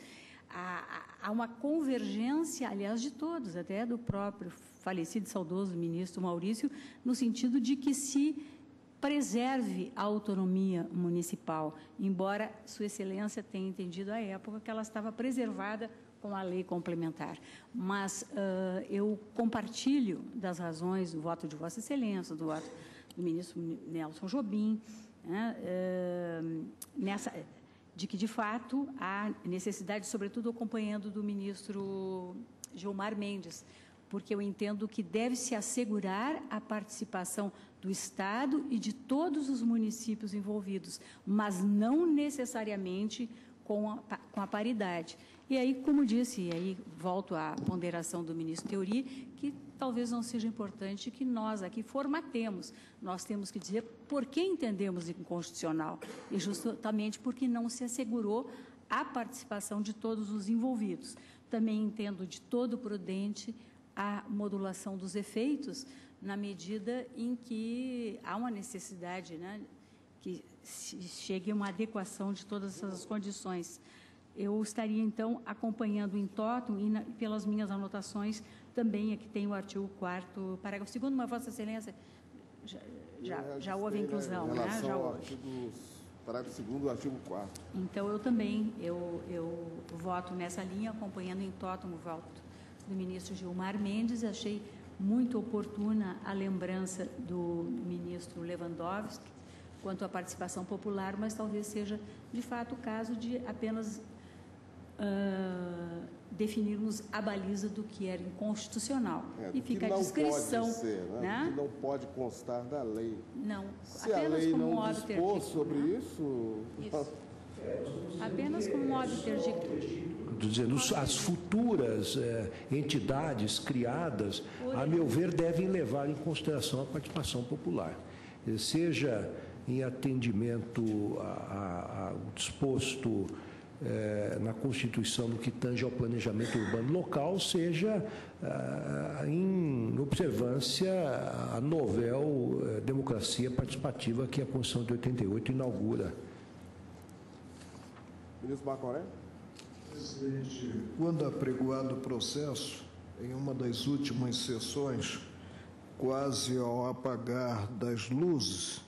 há, há uma convergência, aliás, de todos, até do próprio falecido e saudoso ministro Maurício, no sentido de que se preserve a autonomia municipal, embora Sua Excelência tenha entendido à época que ela estava preservada com a lei complementar. Mas uh, eu compartilho das razões do voto de Vossa Excelência, do voto do ministro Nelson Jobim, né, uh, nessa, de que, de fato, há necessidade, sobretudo acompanhando do ministro Gilmar Mendes, porque eu entendo que deve-se assegurar a participação do Estado e de todos os municípios envolvidos, mas não necessariamente com a, com a paridade. E aí, como disse, e aí volto à ponderação do ministro Teori, que talvez não seja importante que nós aqui formatemos. Nós temos que dizer por que entendemos inconstitucional, e justamente porque não se assegurou a participação de todos os envolvidos. Também entendo de todo prudente a modulação dos efeitos, na medida em que há uma necessidade né, que chegue uma adequação de todas essas condições. Eu estaria, então, acompanhando em totum e na, pelas minhas anotações também aqui tem o artigo 4 parágrafo 2 mas Vossa Excelência já, já, já houve inclusão, né? Já houve. Artigo, parágrafo 2 do artigo 4 Então, eu também, eu, eu voto nessa linha, acompanhando em totum o voto do ministro Gilmar Mendes, achei muito oportuna a lembrança do ministro Lewandowski quanto à participação popular, mas talvez seja, de fato, o caso de apenas uh, definirmos a baliza do que era inconstitucional. É, e fica a descrição. Pode ser, né? né? Que não pode constar da lei. Não, Se apenas a lei como não dispor sobre né? isso... isso. Apenas como modo dizendo, as futuras é, entidades criadas, a meu ver, devem levar em consideração a participação popular, seja em atendimento ao disposto é, na Constituição no que tange ao planejamento urbano local, seja ah, em observância à novel eh, democracia participativa que a Constituição de 88 inaugura. Ministro Bacoré. Presidente, quando apregoado o processo, em uma das últimas sessões, quase ao apagar das luzes,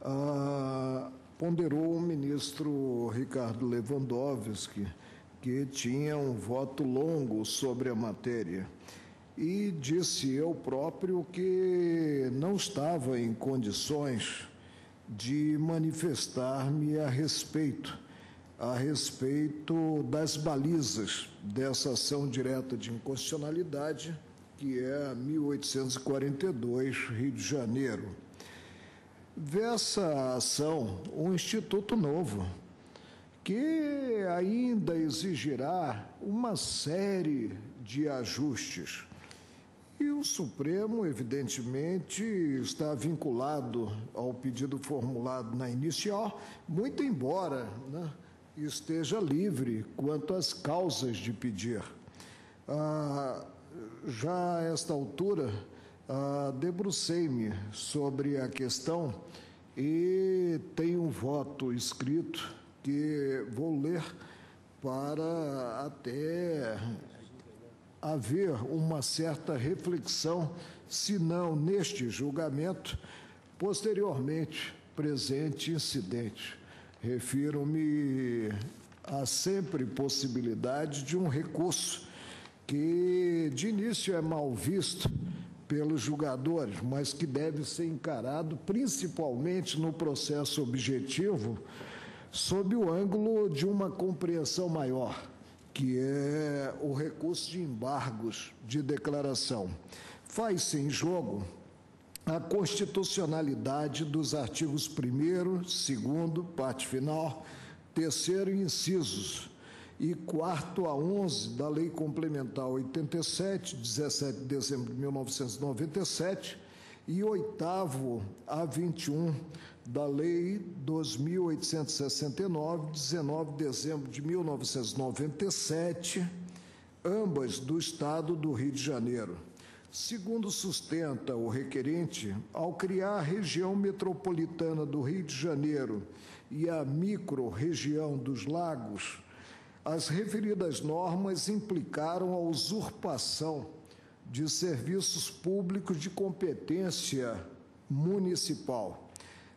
ah, ponderou o ministro Ricardo Lewandowski que tinha um voto longo sobre a matéria e disse eu próprio que não estava em condições de manifestar-me a respeito a respeito das balizas dessa ação direta de inconstitucionalidade, que é a 1842, Rio de Janeiro. Dessa ação, um instituto novo, que ainda exigirá uma série de ajustes. E o Supremo, evidentemente, está vinculado ao pedido formulado na inicial, muito embora né, esteja livre quanto às causas de pedir. Ah, já a esta altura, ah, debrucei-me sobre a questão e tenho um voto escrito que vou ler para até haver uma certa reflexão, se não neste julgamento, posteriormente presente incidente. Refiro-me à sempre possibilidade de um recurso que de início é mal visto pelos julgadores, mas que deve ser encarado principalmente no processo objetivo sob o ângulo de uma compreensão maior que é o recurso de embargos de declaração. Faz-se em jogo a constitucionalidade dos artigos 1, 2, parte final, terceiro incisos e quarto a 11 da Lei Complementar 87, 17 de dezembro de 1997, e oitavo a 21 da Lei 2.869, 19 de dezembro de 1997, ambas do Estado do Rio de Janeiro. Segundo sustenta o requerente, ao criar a região metropolitana do Rio de Janeiro e a micro-região dos lagos, as referidas normas implicaram a usurpação de serviços públicos de competência municipal.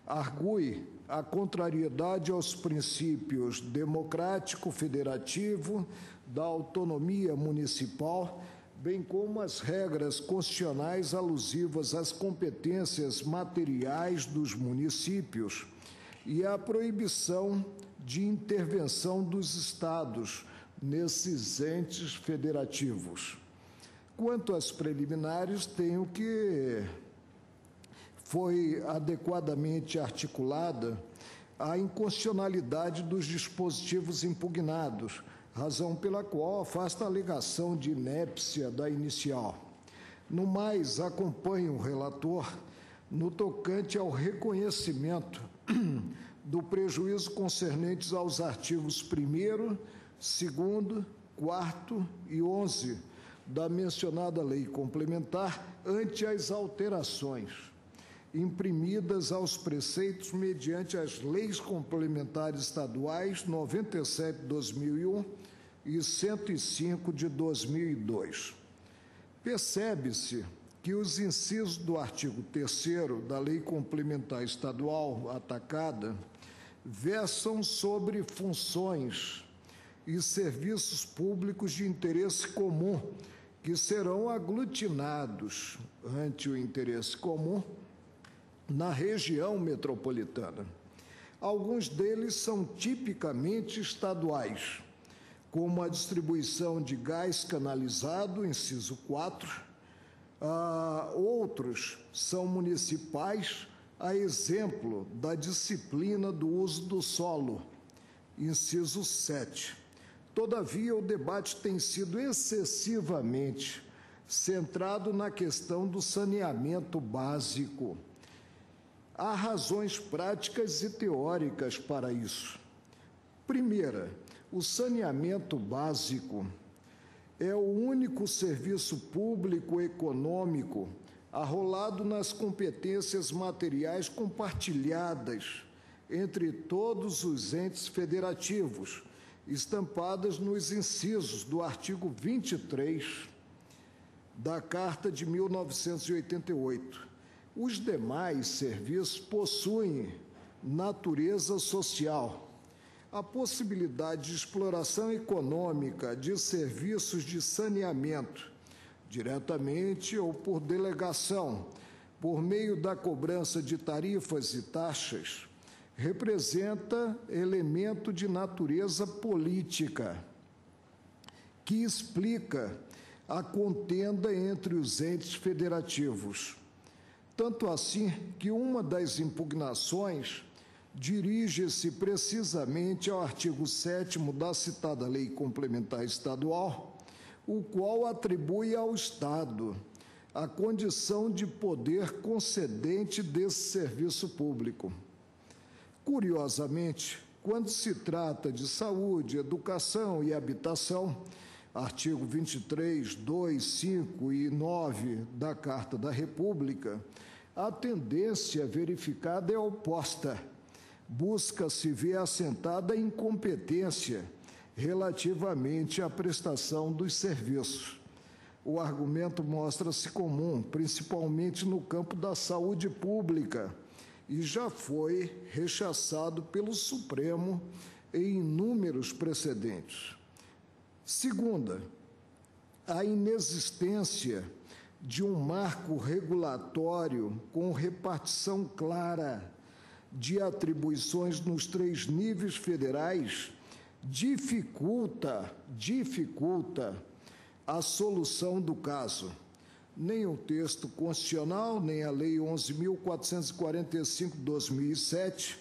Argue a contrariedade aos princípios democrático-federativo, da autonomia municipal, bem como as regras constitucionais alusivas às competências materiais dos municípios e a proibição de intervenção dos estados nesses entes federativos. Quanto às preliminares, tenho que foi adequadamente articulada a inconstitucionalidade dos dispositivos impugnados, razão pela qual afasta a alegação de inépcia da inicial. No mais, acompanho o relator no tocante ao reconhecimento do prejuízo concernentes aos artigos 1, 2, 4 e 11 da mencionada lei complementar ante as alterações imprimidas aos preceitos mediante as leis complementares estaduais 97 de 2001 e 105 de 2002. Percebe-se que os incisos do artigo 3 da Lei Complementar Estadual atacada versam sobre funções e serviços públicos de interesse comum que serão aglutinados ante o interesse comum na região metropolitana. Alguns deles são tipicamente estaduais, como a distribuição de gás canalizado, inciso 4. Ah, outros são municipais, a exemplo da disciplina do uso do solo, inciso 7. Todavia, o debate tem sido excessivamente centrado na questão do saneamento básico. Há razões práticas e teóricas para isso. Primeira, o saneamento básico é o único serviço público econômico arrolado nas competências materiais compartilhadas entre todos os entes federativos, estampadas nos incisos do artigo 23 da Carta de 1988. Os demais serviços possuem natureza social a possibilidade de exploração econômica de serviços de saneamento, diretamente ou por delegação, por meio da cobrança de tarifas e taxas, representa elemento de natureza política que explica a contenda entre os entes federativos. Tanto assim que uma das impugnações dirige-se precisamente ao artigo 7 da citada Lei Complementar Estadual, o qual atribui ao Estado a condição de poder concedente desse serviço público. Curiosamente, quando se trata de saúde, educação e habitação, artigo 23, 2, 5 e 9 da Carta da República, a tendência verificada é oposta busca se ver assentada incompetência relativamente à prestação dos serviços. O argumento mostra-se comum, principalmente no campo da saúde pública, e já foi rechaçado pelo Supremo em inúmeros precedentes. Segunda, a inexistência de um marco regulatório com repartição clara de atribuições nos três níveis federais dificulta, dificulta a solução do caso. Nem o texto constitucional, nem a Lei 11.445-2007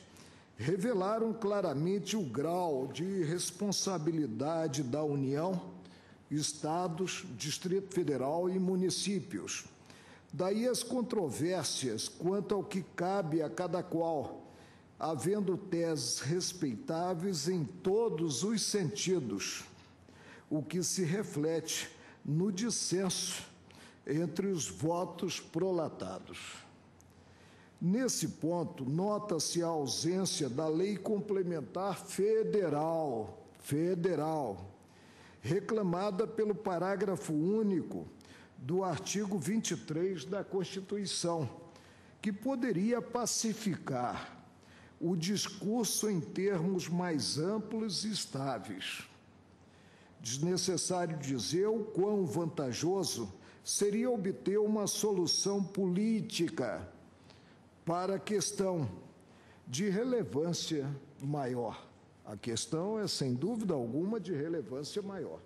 revelaram claramente o grau de responsabilidade da União, Estados, Distrito Federal e municípios. Daí as controvérsias quanto ao que cabe a cada qual havendo teses respeitáveis em todos os sentidos, o que se reflete no dissenso entre os votos prolatados. Nesse ponto, nota-se a ausência da lei complementar federal, federal, reclamada pelo parágrafo único do artigo 23 da Constituição, que poderia pacificar o discurso em termos mais amplos e estáveis. Desnecessário dizer o quão vantajoso seria obter uma solução política para a questão de relevância maior. A questão é, sem dúvida alguma, de relevância maior.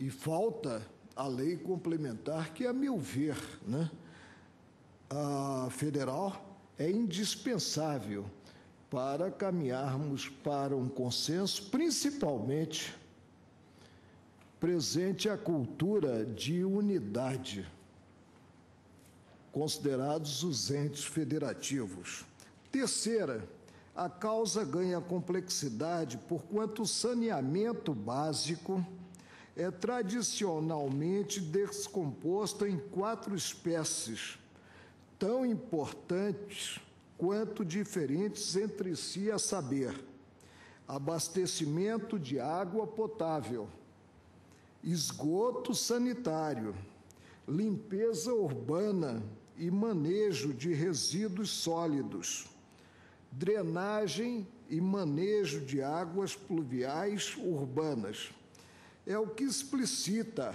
E falta a lei complementar, que, a meu ver, né, a federal é indispensável para caminharmos para um consenso, principalmente presente a cultura de unidade, considerados os entes federativos. Terceira, a causa ganha complexidade porquanto o saneamento básico é tradicionalmente descomposto em quatro espécies tão importantes quanto diferentes entre si, a saber, abastecimento de água potável, esgoto sanitário, limpeza urbana e manejo de resíduos sólidos, drenagem e manejo de águas pluviais urbanas. É o que explicita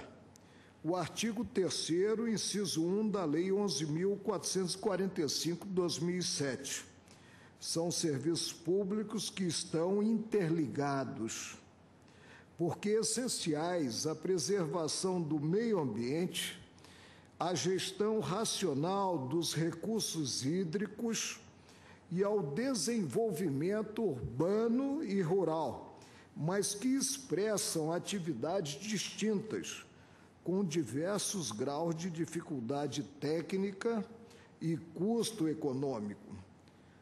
o artigo 3 inciso 1 da Lei 11.445 de 2007. São serviços públicos que estão interligados, porque essenciais à preservação do meio ambiente, à gestão racional dos recursos hídricos e ao desenvolvimento urbano e rural, mas que expressam atividades distintas, com diversos graus de dificuldade técnica e custo econômico.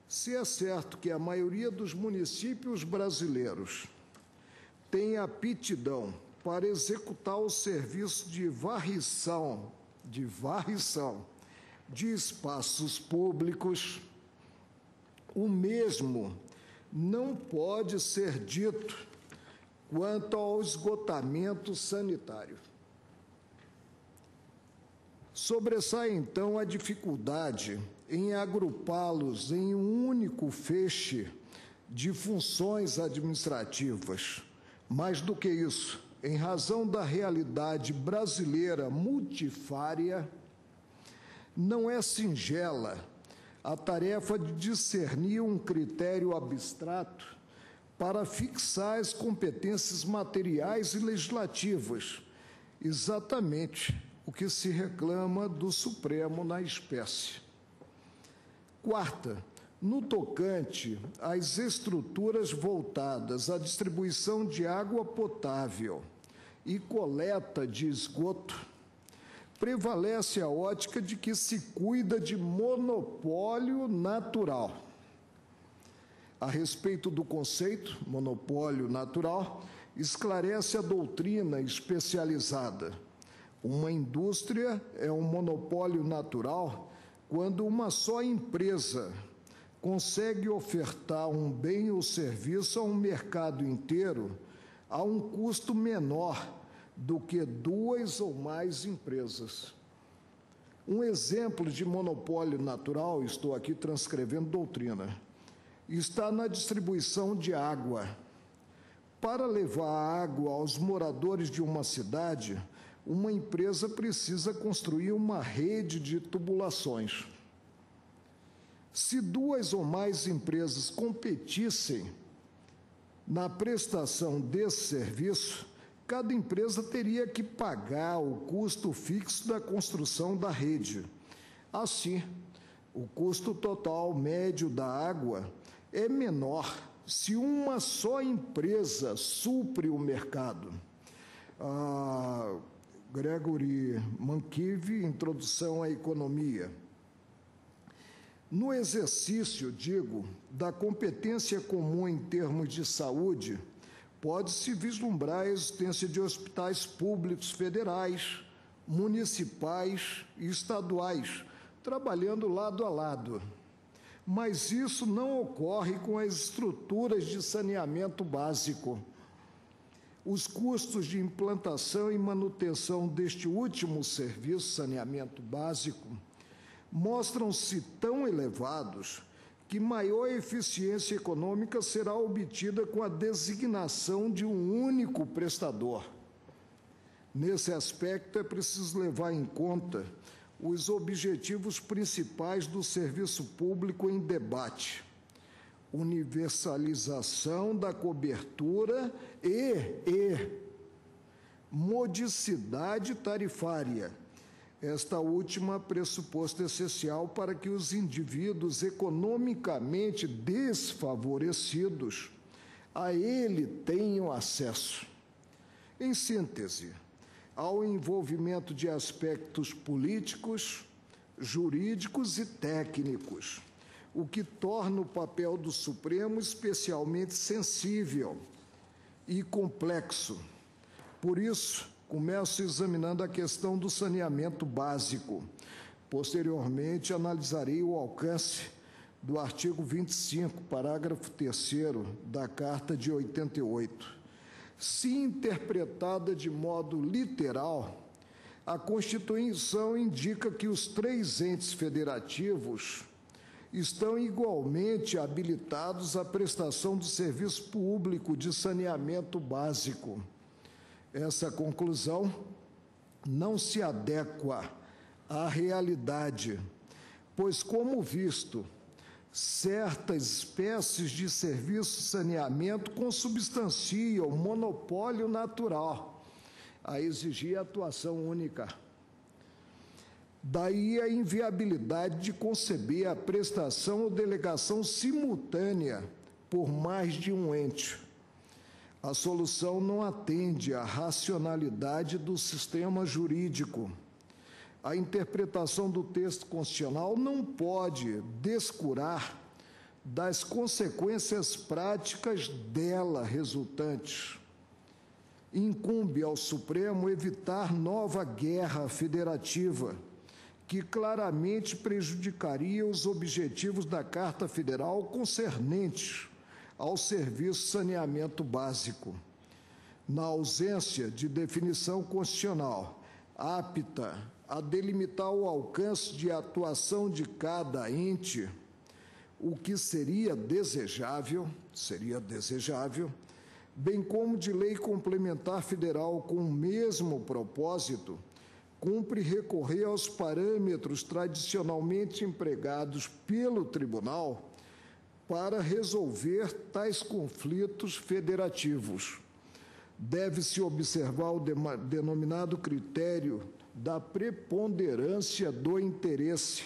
Se é certo que a maioria dos municípios brasileiros tem aptidão para executar o serviço de varrição, de varrição de espaços públicos, o mesmo não pode ser dito quanto ao esgotamento sanitário. Sobressai então a dificuldade em agrupá-los em um único feixe de funções administrativas. Mais do que isso, em razão da realidade brasileira multifária, não é singela a tarefa de discernir um critério abstrato para fixar as competências materiais e legislativas, exatamente o que se reclama do Supremo na espécie. Quarta, no tocante às estruturas voltadas à distribuição de água potável e coleta de esgoto, prevalece a ótica de que se cuida de monopólio natural. A respeito do conceito monopólio natural, esclarece a doutrina especializada. Uma indústria é um monopólio natural quando uma só empresa consegue ofertar um bem ou serviço a um mercado inteiro a um custo menor do que duas ou mais empresas. Um exemplo de monopólio natural, estou aqui transcrevendo doutrina, está na distribuição de água. Para levar água aos moradores de uma cidade, uma empresa precisa construir uma rede de tubulações. Se duas ou mais empresas competissem na prestação desse serviço, cada empresa teria que pagar o custo fixo da construção da rede. Assim, o custo total médio da água é menor se uma só empresa supre o mercado. Ah, Gregory Mankiv, Introdução à Economia. No exercício, digo, da competência comum em termos de saúde, pode-se vislumbrar a existência de hospitais públicos federais, municipais e estaduais, trabalhando lado a lado. Mas isso não ocorre com as estruturas de saneamento básico. Os custos de implantação e manutenção deste último serviço, saneamento básico, mostram-se tão elevados que maior eficiência econômica será obtida com a designação de um único prestador. Nesse aspecto, é preciso levar em conta os objetivos principais do serviço público em debate: universalização da cobertura e, e modicidade tarifária esta última pressuposto essencial para que os indivíduos economicamente desfavorecidos a ele tenham acesso. Em síntese, ao envolvimento de aspectos políticos, jurídicos e técnicos, o que torna o papel do Supremo especialmente sensível e complexo. Por isso, Começo examinando a questão do saneamento básico. Posteriormente, analisarei o alcance do artigo 25, parágrafo 3 da Carta de 88. Se interpretada de modo literal, a Constituição indica que os três entes federativos estão igualmente habilitados à prestação do serviço público de saneamento básico essa conclusão não se adequa à realidade, pois, como visto, certas espécies de serviço de saneamento consubstanciam monopólio natural a exigir atuação única. Daí a inviabilidade de conceber a prestação ou delegação simultânea por mais de um ente A solução não atende à racionalidade do sistema jurídico. A interpretação do texto constitucional não pode descurar das consequências práticas dela resultantes. Incumbe ao Supremo evitar nova guerra federativa, que claramente prejudicaria os objetivos da Carta Federal concernentes ao serviço saneamento básico. Na ausência de definição constitucional apta a delimitar o alcance de atuação de cada ente, o que seria desejável, seria desejável, bem como de lei complementar federal com o mesmo propósito, cumpre recorrer aos parâmetros tradicionalmente empregados pelo tribunal para resolver tais conflitos federativos. Deve-se observar o denominado critério da preponderância do interesse,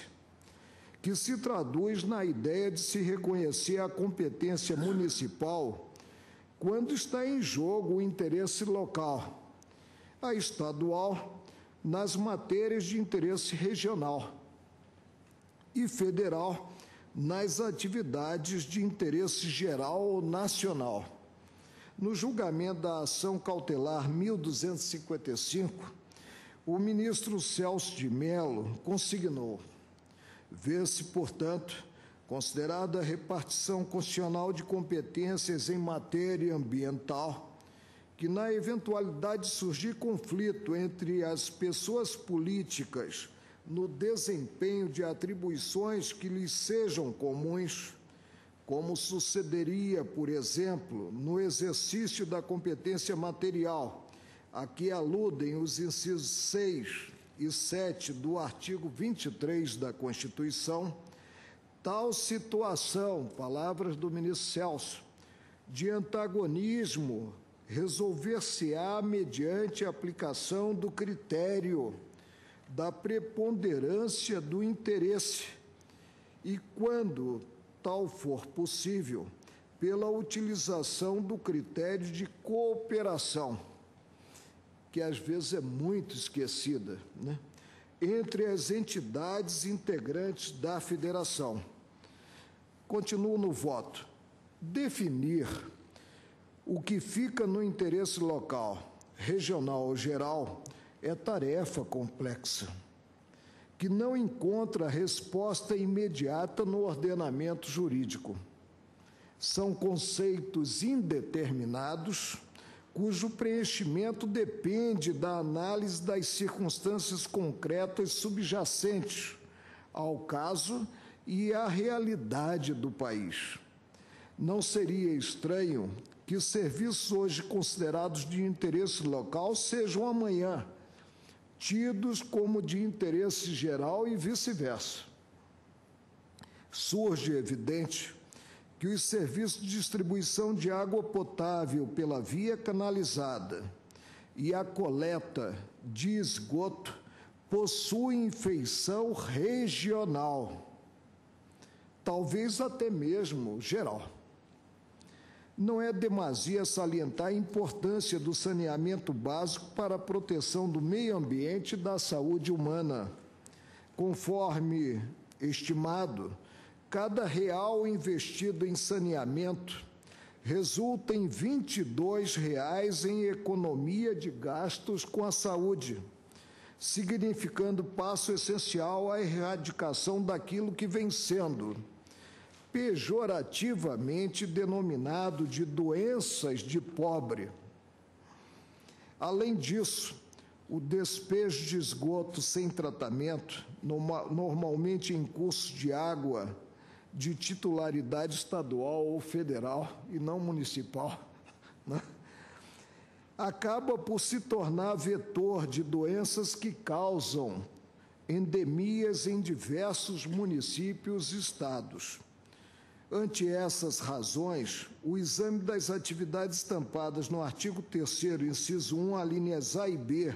que se traduz na ideia de se reconhecer a competência municipal quando está em jogo o interesse local, a estadual nas matérias de interesse regional e federal nas atividades de interesse geral ou nacional. No julgamento da ação cautelar 1255, o ministro Celso de Mello consignou: vê-se, portanto, considerada a repartição constitucional de competências em matéria ambiental, que, na eventualidade de surgir conflito entre as pessoas políticas no desempenho de atribuições que lhes sejam comuns, como sucederia, por exemplo, no exercício da competência material, a que aludem os incisos 6 e 7 do artigo 23 da Constituição, tal situação, palavras do ministro Celso, de antagonismo resolver-se-á mediante a aplicação do critério da preponderância do interesse e, quando tal for possível, pela utilização do critério de cooperação, que às vezes é muito esquecida, né? entre as entidades integrantes da federação. Continuo no voto. Definir o que fica no interesse local, regional ou geral é tarefa complexa, que não encontra resposta imediata no ordenamento jurídico. São conceitos indeterminados, cujo preenchimento depende da análise das circunstâncias concretas subjacentes ao caso e à realidade do país. Não seria estranho que os serviços hoje considerados de interesse local sejam amanhã tidos como de interesse geral e vice-versa. Surge evidente que os serviços de distribuição de água potável pela via canalizada e a coleta de esgoto possuem feição regional, talvez até mesmo geral. Não é demasia salientar a importância do saneamento básico para a proteção do meio ambiente e da saúde humana. Conforme estimado, cada real investido em saneamento resulta em 22 reais em economia de gastos com a saúde, significando passo essencial à erradicação daquilo que vem sendo pejorativamente denominado de doenças de pobre. Além disso, o despejo de esgoto sem tratamento, normalmente em cursos de água de titularidade estadual ou federal e não municipal, né? acaba por se tornar vetor de doenças que causam endemias em diversos municípios e estados. Ante essas razões, o exame das atividades estampadas no artigo 3 inciso 1, alíneas A e B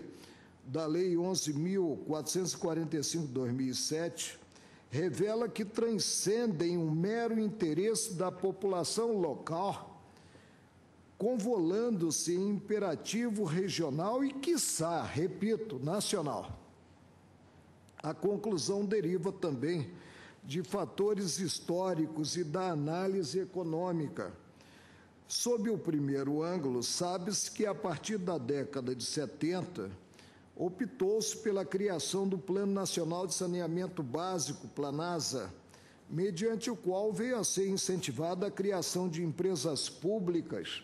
da Lei 11.445-2007, revela que transcendem o mero interesse da população local convolando-se em imperativo regional e, quiçá, repito, nacional. A conclusão deriva também de fatores históricos e da análise econômica. Sob o primeiro ângulo, sabe-se que a partir da década de 70, optou-se pela criação do Plano Nacional de Saneamento Básico, Planasa, mediante o qual veio a ser incentivada a criação de empresas públicas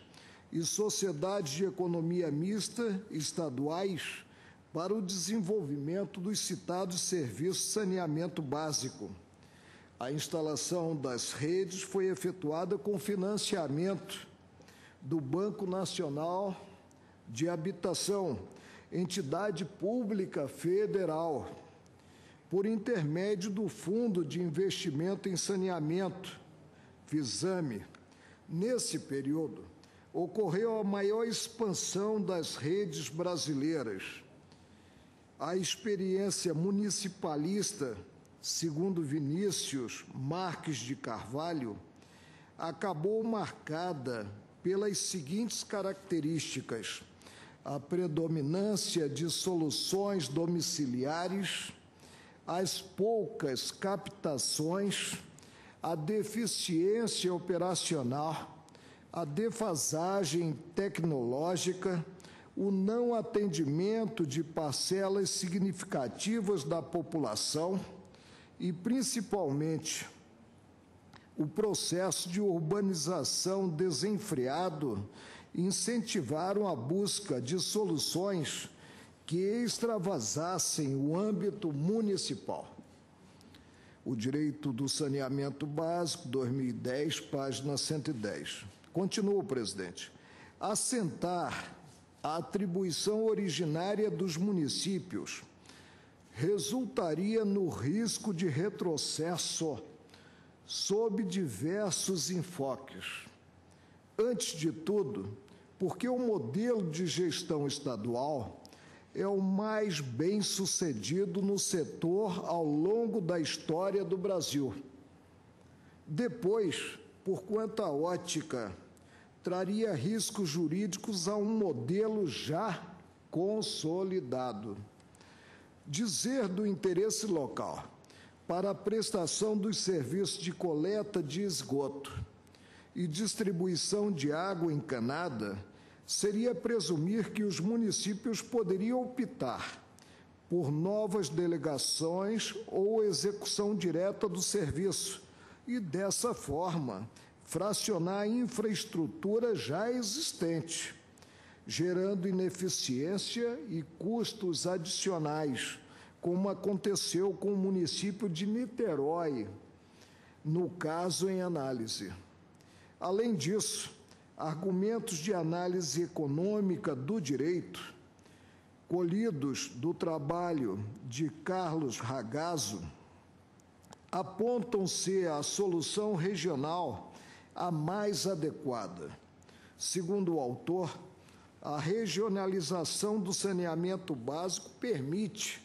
e sociedades de economia mista estaduais para o desenvolvimento dos citados serviços de saneamento básico. A instalação das redes foi efetuada com financiamento do Banco Nacional de Habitação, entidade pública federal, por intermédio do Fundo de Investimento em Saneamento, FISAME. Nesse período, ocorreu a maior expansão das redes brasileiras. A experiência municipalista segundo Vinícius Marques de Carvalho, acabou marcada pelas seguintes características: a predominância de soluções domiciliares, as poucas captações, a deficiência operacional, a defasagem tecnológica, o não atendimento de parcelas significativas da população e, principalmente, o processo de urbanização desenfreado incentivaram a busca de soluções que extravasassem o âmbito municipal. O Direito do Saneamento Básico, 2010, página 110. Continua, presidente. Assentar a atribuição originária dos municípios resultaria no risco de retrocesso sob diversos enfoques. Antes de tudo, porque o modelo de gestão estadual é o mais bem sucedido no setor ao longo da história do Brasil. Depois, por quanto a ótica, traria riscos jurídicos a um modelo já consolidado dizer do interesse local para a prestação dos serviços de coleta de esgoto e distribuição de água encanada seria presumir que os municípios poderiam optar por novas delegações ou execução direta do serviço e, dessa forma, fracionar a infraestrutura já existente gerando ineficiência e custos adicionais, como aconteceu com o município de Niterói, no caso em análise. Além disso, argumentos de análise econômica do direito, colhidos do trabalho de Carlos Ragazzo, apontam ser a solução regional a mais adequada. Segundo o autor, a regionalização do saneamento básico permite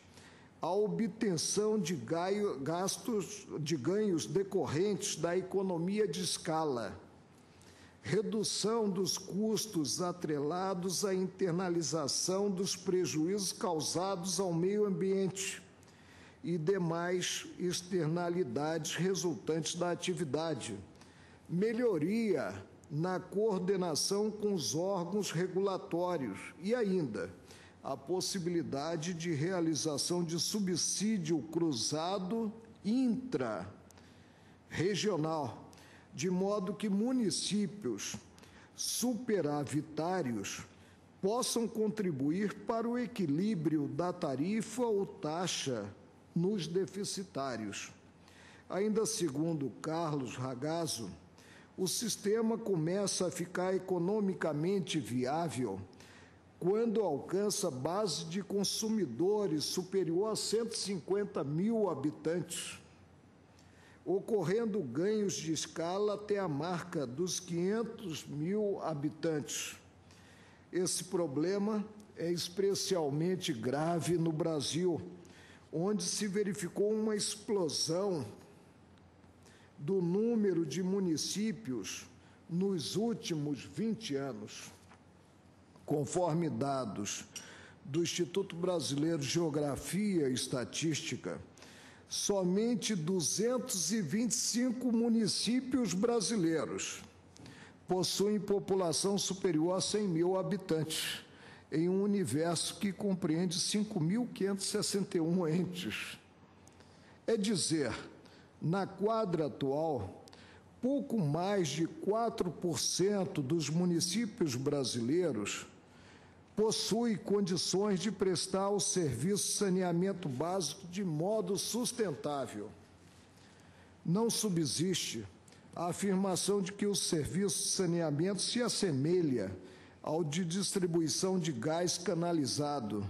a obtenção de gastos de ganhos decorrentes da economia de escala, redução dos custos atrelados à internalização dos prejuízos causados ao meio ambiente e demais externalidades resultantes da atividade, melhoria na coordenação com os órgãos regulatórios e ainda a possibilidade de realização de subsídio cruzado intra-regional, de modo que municípios superavitários possam contribuir para o equilíbrio da tarifa ou taxa nos deficitários. Ainda segundo Carlos Ragazzo, o sistema começa a ficar economicamente viável quando alcança base de consumidores superior a 150 mil habitantes, ocorrendo ganhos de escala até a marca dos 500 mil habitantes. Esse problema é especialmente grave no Brasil, onde se verificou uma explosão do número de municípios nos últimos 20 anos, conforme dados do Instituto Brasileiro de Geografia e Estatística, somente 225 municípios brasileiros possuem população superior a 100 mil habitantes, em um universo que compreende 5.561 entes. É dizer, na quadra atual, pouco mais de 4% dos municípios brasileiros possui condições de prestar o serviço de saneamento básico de modo sustentável. Não subsiste a afirmação de que o serviço de saneamento se assemelha ao de distribuição de gás canalizado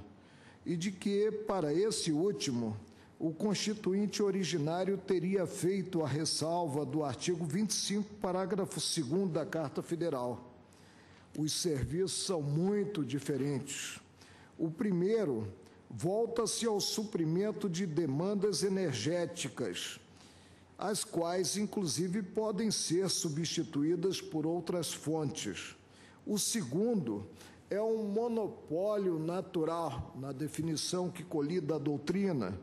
e de que, para esse último, o constituinte originário teria feito a ressalva do artigo 25, parágrafo 2 da Carta Federal os serviços são muito diferentes. O primeiro volta-se ao suprimento de demandas energéticas, as quais, inclusive, podem ser substituídas por outras fontes. O segundo é um monopólio natural, na definição que colhi da doutrina,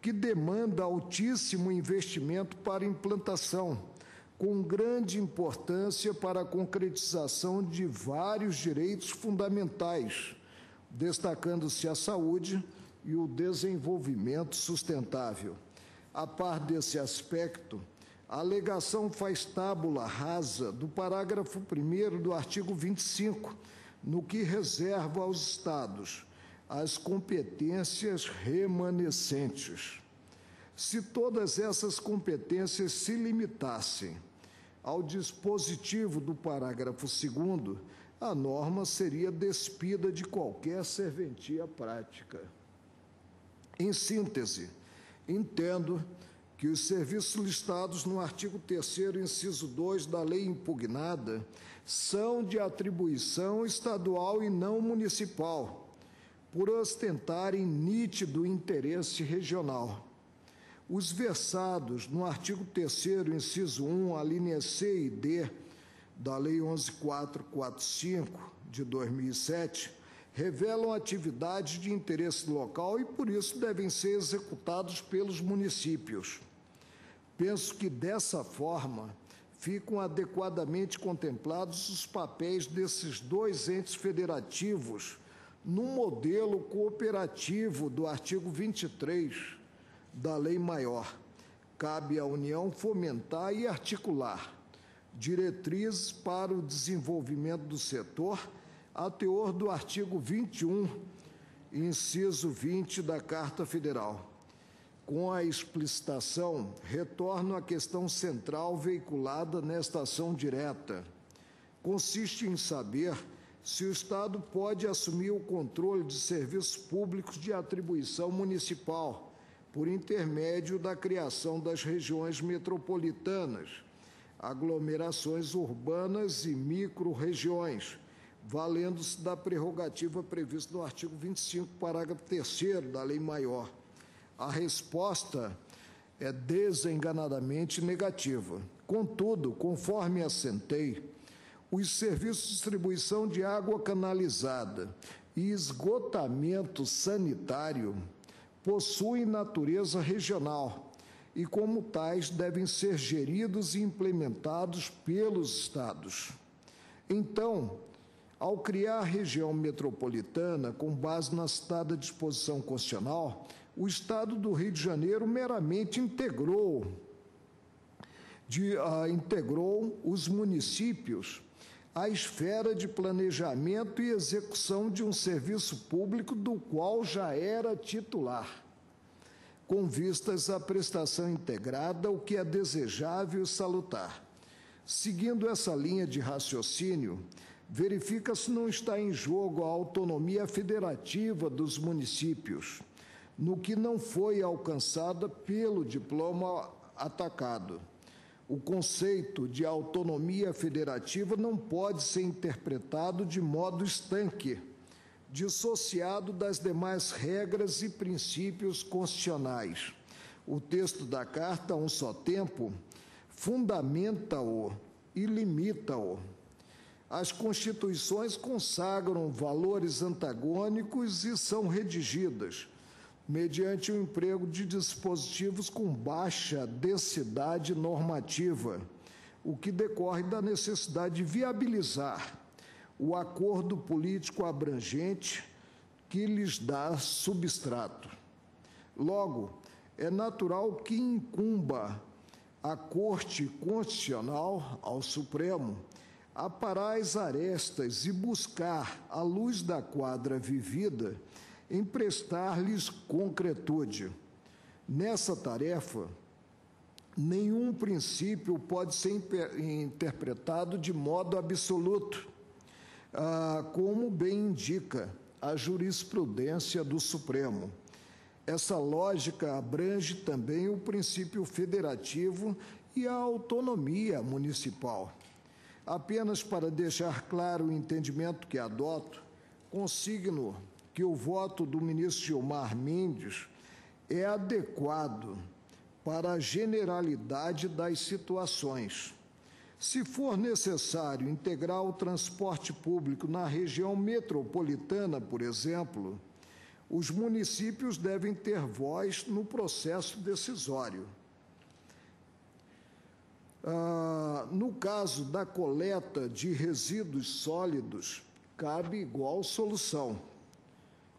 que demanda altíssimo investimento para implantação com grande importância para a concretização de vários direitos fundamentais, destacando-se a saúde e o desenvolvimento sustentável. A par desse aspecto, a alegação faz tábula rasa do parágrafo 1 do artigo 25, no que reserva aos Estados as competências remanescentes. Se todas essas competências se limitassem ao dispositivo do parágrafo 2, a norma seria despida de qualquer serventia prática. Em síntese, entendo que os serviços listados no artigo 3, inciso 2 da lei impugnada são de atribuição estadual e não municipal, por ostentarem nítido interesse regional os versados no artigo 3 inciso 1, a linha C e D da Lei 11445 de 2007 revelam atividades de interesse local e por isso devem ser executados pelos municípios. Penso que dessa forma ficam adequadamente contemplados os papéis desses dois entes federativos no modelo cooperativo do artigo 23 da lei maior. Cabe à União fomentar e articular diretrizes para o desenvolvimento do setor, a teor do artigo 21, inciso 20 da Carta Federal. Com a explicitação, retorno à questão central veiculada nesta ação direta. Consiste em saber se o Estado pode assumir o controle de serviços públicos de atribuição municipal por intermédio da criação das regiões metropolitanas, aglomerações urbanas e micro-regiões, valendo-se da prerrogativa prevista no artigo 25, parágrafo 3 da Lei Maior. A resposta é desenganadamente negativa. Contudo, conforme assentei, os serviços de distribuição de água canalizada e esgotamento sanitário possuem natureza regional e, como tais, devem ser geridos e implementados pelos Estados. Então, ao criar a região metropolitana com base na citada disposição constitucional, o Estado do Rio de Janeiro meramente integrou, de, uh, integrou os municípios a esfera de planejamento e execução de um serviço público do qual já era titular, com vistas à prestação integrada, o que é desejável e salutar. Seguindo essa linha de raciocínio, verifica se não está em jogo a autonomia federativa dos municípios, no que não foi alcançada pelo diploma atacado o conceito de autonomia federativa não pode ser interpretado de modo estanque, dissociado das demais regras e princípios constitucionais. O texto da Carta, a um só tempo, fundamenta-o e limita-o. As constituições consagram valores antagônicos e são redigidas mediante o emprego de dispositivos com baixa densidade normativa, o que decorre da necessidade de viabilizar o acordo político abrangente que lhes dá substrato. Logo, é natural que incumba à Corte Constitucional, ao Supremo, aparar as arestas e buscar, à luz da quadra vivida, emprestar-lhes concretude. Nessa tarefa, nenhum princípio pode ser interpretado de modo absoluto, ah, como bem indica a jurisprudência do Supremo. Essa lógica abrange também o princípio federativo e a autonomia municipal. Apenas para deixar claro o entendimento que adoto, consigno que o voto do ministro Gilmar Mendes é adequado para a generalidade das situações. Se for necessário integrar o transporte público na região metropolitana, por exemplo, os municípios devem ter voz no processo decisório. Ah, no caso da coleta de resíduos sólidos, cabe igual solução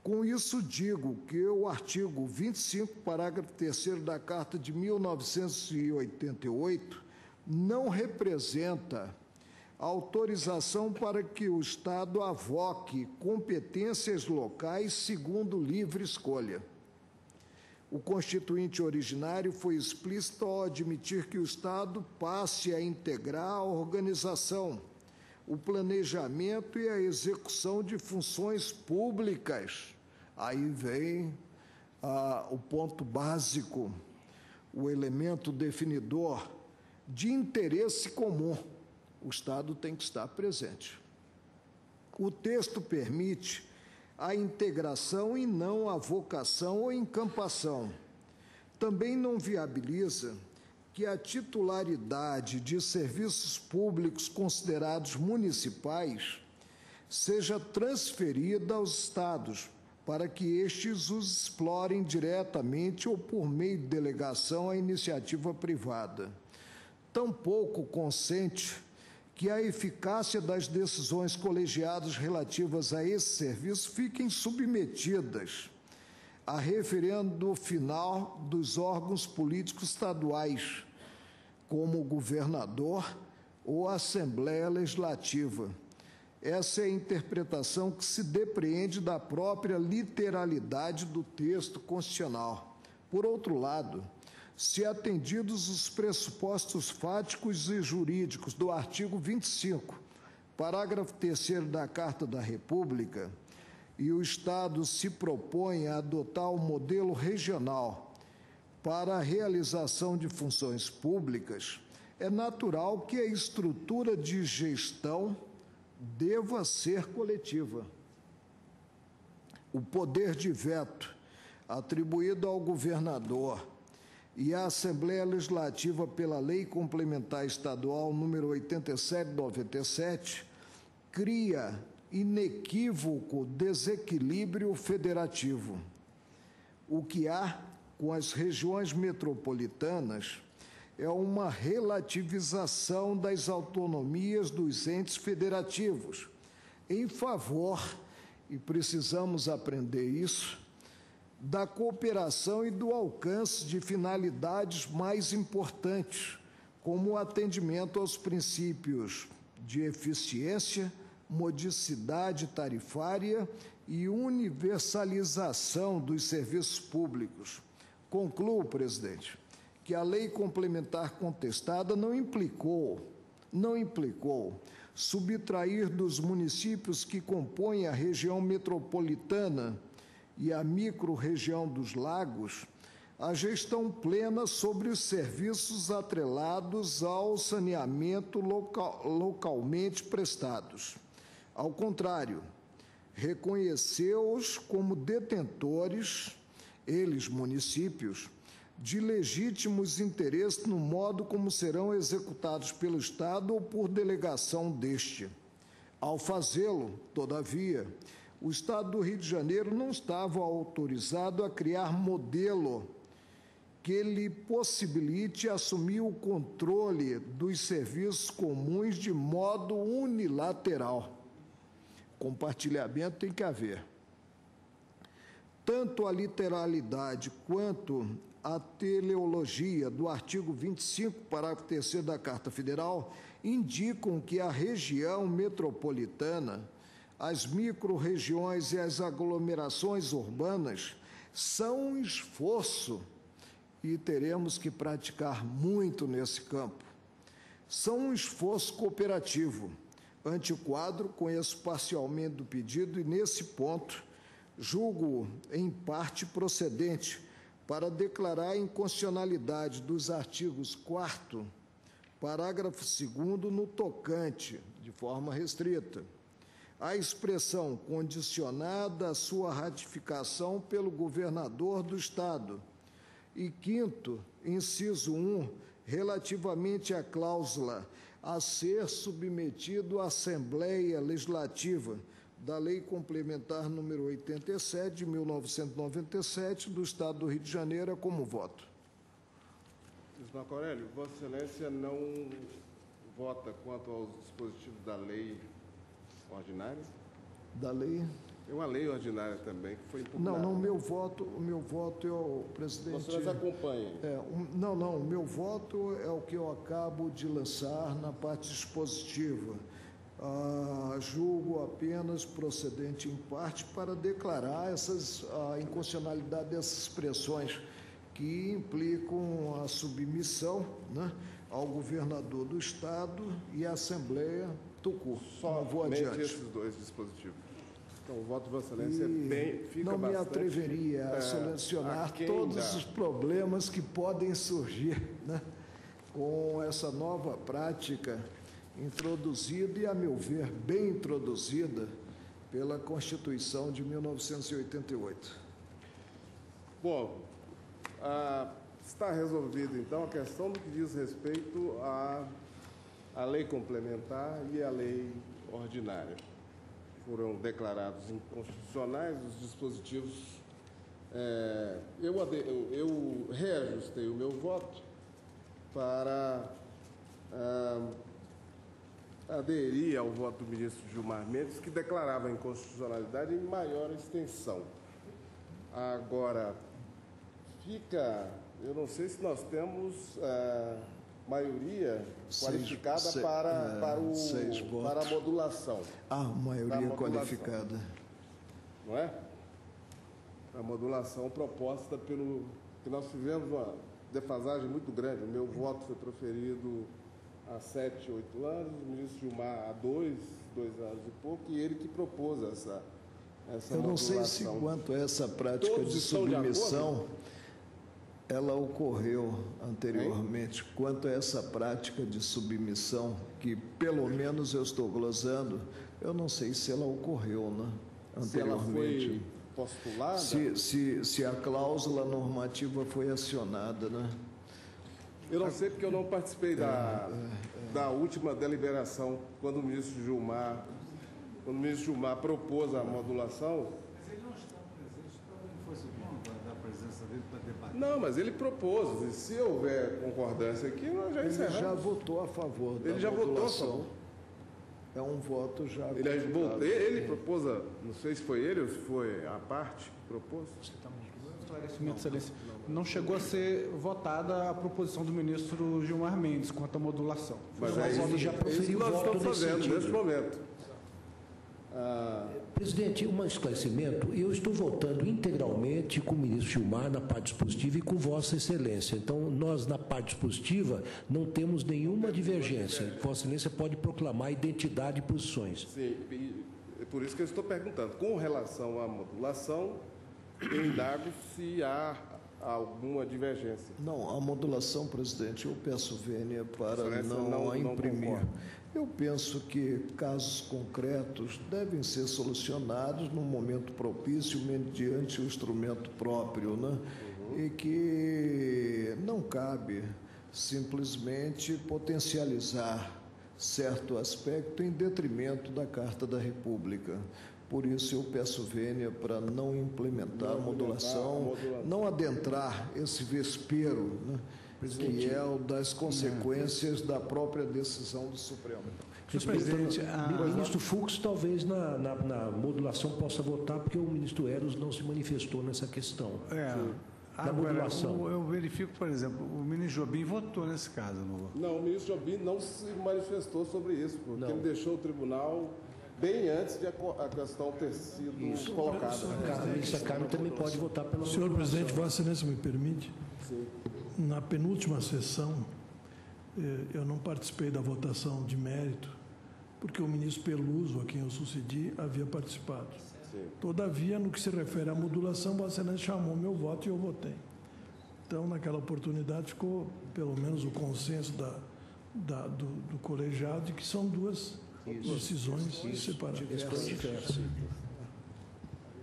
com isso, digo que o artigo 25, parágrafo 3 da Carta de 1988, não representa autorização para que o Estado avoque competências locais segundo livre escolha. O constituinte originário foi explícito ao admitir que o Estado passe a integrar a organização, o planejamento e a execução de funções públicas Aí vem ah, o ponto básico, o elemento definidor de interesse comum. O Estado tem que estar presente. O texto permite a integração e não a vocação ou encampação. Também não viabiliza que a titularidade de serviços públicos considerados municipais seja transferida aos estados, para que estes os explorem diretamente ou por meio de delegação à iniciativa privada. Tampouco consente que a eficácia das decisões colegiadas relativas a esse serviço fiquem submetidas a referendo final dos órgãos políticos estaduais, como o governador ou a Assembleia Legislativa essa é a interpretação que se depreende da própria literalidade do texto constitucional. Por outro lado, se atendidos os pressupostos fáticos e jurídicos do artigo 25, parágrafo 3 da Carta da República, e o Estado se propõe a adotar o modelo regional para a realização de funções públicas, é natural que a estrutura de gestão deva ser coletiva. O poder de veto atribuído ao governador e à Assembleia Legislativa pela Lei Complementar Estadual número 8797 cria inequívoco desequilíbrio federativo. O que há com as regiões metropolitanas é uma relativização das autonomias dos entes federativos em favor, e precisamos aprender isso, da cooperação e do alcance de finalidades mais importantes, como o atendimento aos princípios de eficiência, modicidade tarifária e universalização dos serviços públicos. Concluo, presidente que a lei complementar contestada não implicou, não implicou subtrair dos municípios que compõem a região metropolitana e a microrregião dos lagos a gestão plena sobre os serviços atrelados ao saneamento local, localmente prestados. Ao contrário, reconheceu-os como detentores, eles municípios, de legítimos interesses no modo como serão executados pelo Estado ou por delegação deste. Ao fazê-lo, todavia, o Estado do Rio de Janeiro não estava autorizado a criar modelo que lhe possibilite assumir o controle dos serviços comuns de modo unilateral. Compartilhamento tem que haver. Tanto a literalidade quanto a teleologia do artigo 25, parágrafo 3 da Carta Federal, indicam que a região metropolitana, as micro-regiões e as aglomerações urbanas são um esforço e teremos que praticar muito nesse campo. São um esforço cooperativo. Ante o quadro, conheço parcialmente do pedido e, nesse ponto, julgo em parte procedente para declarar a inconstitucionalidade dos artigos 4 parágrafo 2 no tocante, de forma restrita, a expressão condicionada à sua ratificação pelo governador do Estado. E quinto, inciso 1, relativamente à cláusula a ser submetido à Assembleia Legislativa da Lei Complementar número 87 de 1997 do Estado do Rio de Janeiro como voto. Luiz Marco Aurélio, Vossa Excelência não vota quanto aos dispositivos da lei ordinária? Da lei? É uma lei ordinária também, que foi impugnada. Não, não, o meu voto, o meu voto é o presidente... Vossa Excelência acompanha. É, um, não, não, o meu voto é o que eu acabo de lançar na parte dispositiva. Ah, julgo apenas procedente em parte para declarar essas, a inconstitucionalidade dessas expressões que implicam a submissão né, ao governador do Estado e à Assembleia Tucu. Só vou adiante. esses dois dispositivos. Então, o voto de Vossa Excelência é bem, fica Não me bastante, atreveria a é, solucionar aquém todos da- os problemas que podem surgir né, com essa nova prática introduzida e, a meu ver, bem introduzida pela Constituição de 1988. Bom, ah, está resolvida então a questão do que diz respeito à, à lei complementar e à lei ordinária. Foram declarados inconstitucionais os dispositivos. eh, eu, eu, eu reajustei o meu voto para ah, aderir ao voto do ministro Gilmar Mendes, que declarava a inconstitucionalidade em maior extensão. Agora, fica, eu não sei se nós temos eh, maioria Seis- qualificada se- para, é, para, o, seis para a modulação, A maioria modulação. qualificada. não é? A modulação proposta pelo. que nós fizemos uma defasagem muito grande. O meu voto foi proferido há sete, oito anos, o ministro Gilmar há dois, dois anos e pouco, e ele que propôs essa, essa Eu não sei se modulação. quanto a essa prática Todos de estão de submissão ela ocorreu anteriormente. Quanto a essa prática de submissão, que pelo menos eu estou glosando, eu não sei se ela ocorreu né, Se anteriormente. foi postulada, Se, se, se a cláusula normativa foi acionada, né? Eu não sei porque eu não participei da, da última deliberação, quando o ministro Gilmar, quando o ministro Gilmar propôs a modulação. Mas ele não está presente, talvez não fosse bom da- da presença dele para debater. Não, mas ele propôs, e se houver concordância aqui, nós já Ele encerramos. já votou a favor da Ele já votou a modulação. favor. É um voto já Ele, voltou- ele propôs, a, não sei se foi ele ou se foi a parte que propôs. Esclarecimento, Excelência. Não chegou a ser votada a proposição do ministro Gilmar Mendes quanto à modulação. Mas Mas é isso, já é isso proferiu que nós estamos fazendo nesse momento. Ah, Presidente, um esclarecimento. Eu estou votando integralmente com o ministro Gilmar na parte dispositiva e com Vossa Excelência. Então, nós, na parte dispositiva, não temos nenhuma divergência. Vossa Excelência pode proclamar identidade de posições. sim, e é por isso que eu estou perguntando. Com relação à modulação, eu indago se há alguma divergência. Não, a modulação, presidente, eu peço vênia para não, não- a não imprimir. concordo. eu penso que casos concretos devem ser solucionados num momento propício mediante o instrumento próprio, né? e que não cabe simplesmente potencializar certo aspecto em detrimento da Carta da República. Por isso eu peço vênia para não implementar a modulação, não adentrar esse vespeiro, né, que é o das consequências da própria decisão do Supremo. Respeitando, o ministro Fux talvez na, na, na modulação possa votar, porque o ministro Eros não se manifestou nessa questão. É. Da Agora, modulação. o- eu verifico, por exemplo, o ministro Jobim votou nesse caso. No... Não, o ministro Jobim não se manifestou sobre isso, porque Não. ele deixou o tribunal bem antes de a, questão ter sido colocada. A ministra Carmen também pode votar pela Senhor presidente, Vossa Excelência me permite? Na penúltima sessão, eh, eu não participei da votação de mérito, porque o ministro Peluso, a quem eu sucedi, havia participado. Todavia, no que se refere à modulação, Vossa Excelência chamou meu voto e eu votei. Então, naquela oportunidade, ficou pelo menos o consenso da, da- do, do colegiado de que são duas decisões separadas.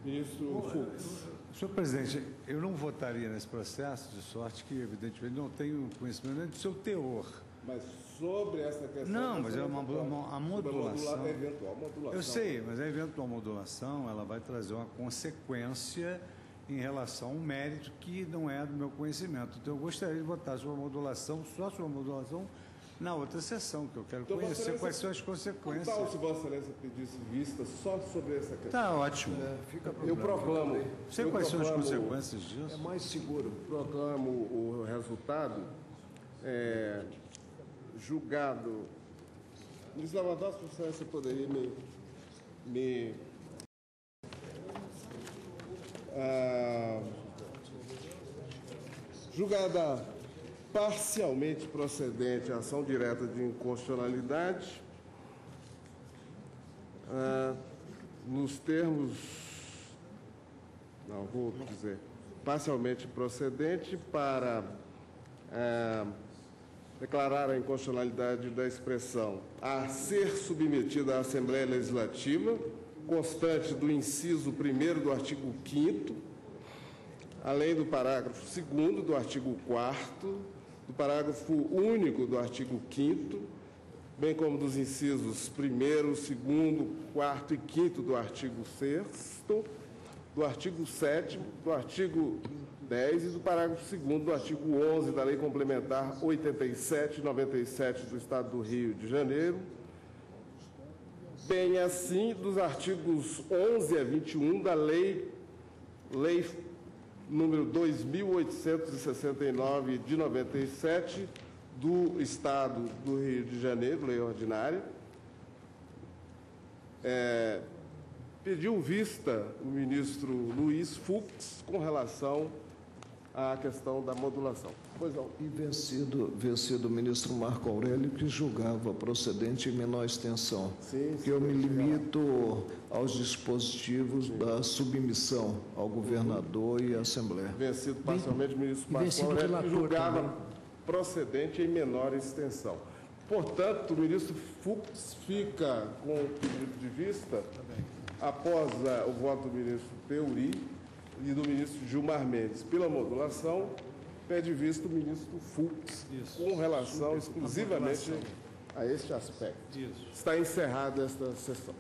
Ministro Fux. Senhor presidente, eu não votaria nesse processo, de sorte que, evidentemente, não tenho conhecimento nem do seu teor. Mas sobre essa questão. Não, mas é uma- uma- a modulação. modula- eventual modulação. Eu sei, mas a eventual modulação ela vai trazer uma consequência em relação a um mérito que não é do meu conhecimento. Então, eu gostaria de votar sobre a modulação, só sobre a modulação, na outra sessão, que eu quero Então, Vossa conhecer Excelência, quais são as Que consequências. tal se Vossa Excelência pedisse vista só sobre essa questão? Tá ótimo. Eu proclamo. Sei eu quais são as proclamo- consequências É disso. mais seguro. proclamo o resultado é, julgado. Ministro Lavadós, você poderia me. me ah, julgada parcialmente procedente a ação direta de inconstitucionalidade, ah, nos termos não, vou dizer, parcialmente procedente para eh, declarar a inconstitucionalidade da expressão a ser submetida à Assembleia Legislativa, constante do inciso 1 do artigo 5 além do parágrafo 2 do artigo 4 do parágrafo único do artigo 5 bem como dos incisos 1 2 4 e 5 do artigo 6 do artigo 7 do artigo 10 e do parágrafo 2 do artigo 11 da Lei Complementar 87 e 97 do Estado do Rio de Janeiro, bem assim dos artigos 11 a 21 da Lei Lei número 2869 de 97 do Estado do Rio de Janeiro, lei ordinária. É, pediu vista o ministro Luiz Fux com relação à questão da modulação. Pois não. E vencido, vencido o ministro Marco Aurélio, que julgava procedente em menor extensão. Sim, que eu me limito aos dispositivos da submissão ao governador e à Assembleia. Vencido parcialmente o ministro Marco Aurélio, que julgava também. procedente em menor extensão. Portanto, o ministro Fux fica com o pedido de vista após ah, o voto do ministro Teuri e do ministro Gilmar Mendes pela modulação, pede vista o ministro Fux com relação exclusivamente a este aspecto. Está encerrada esta sessão.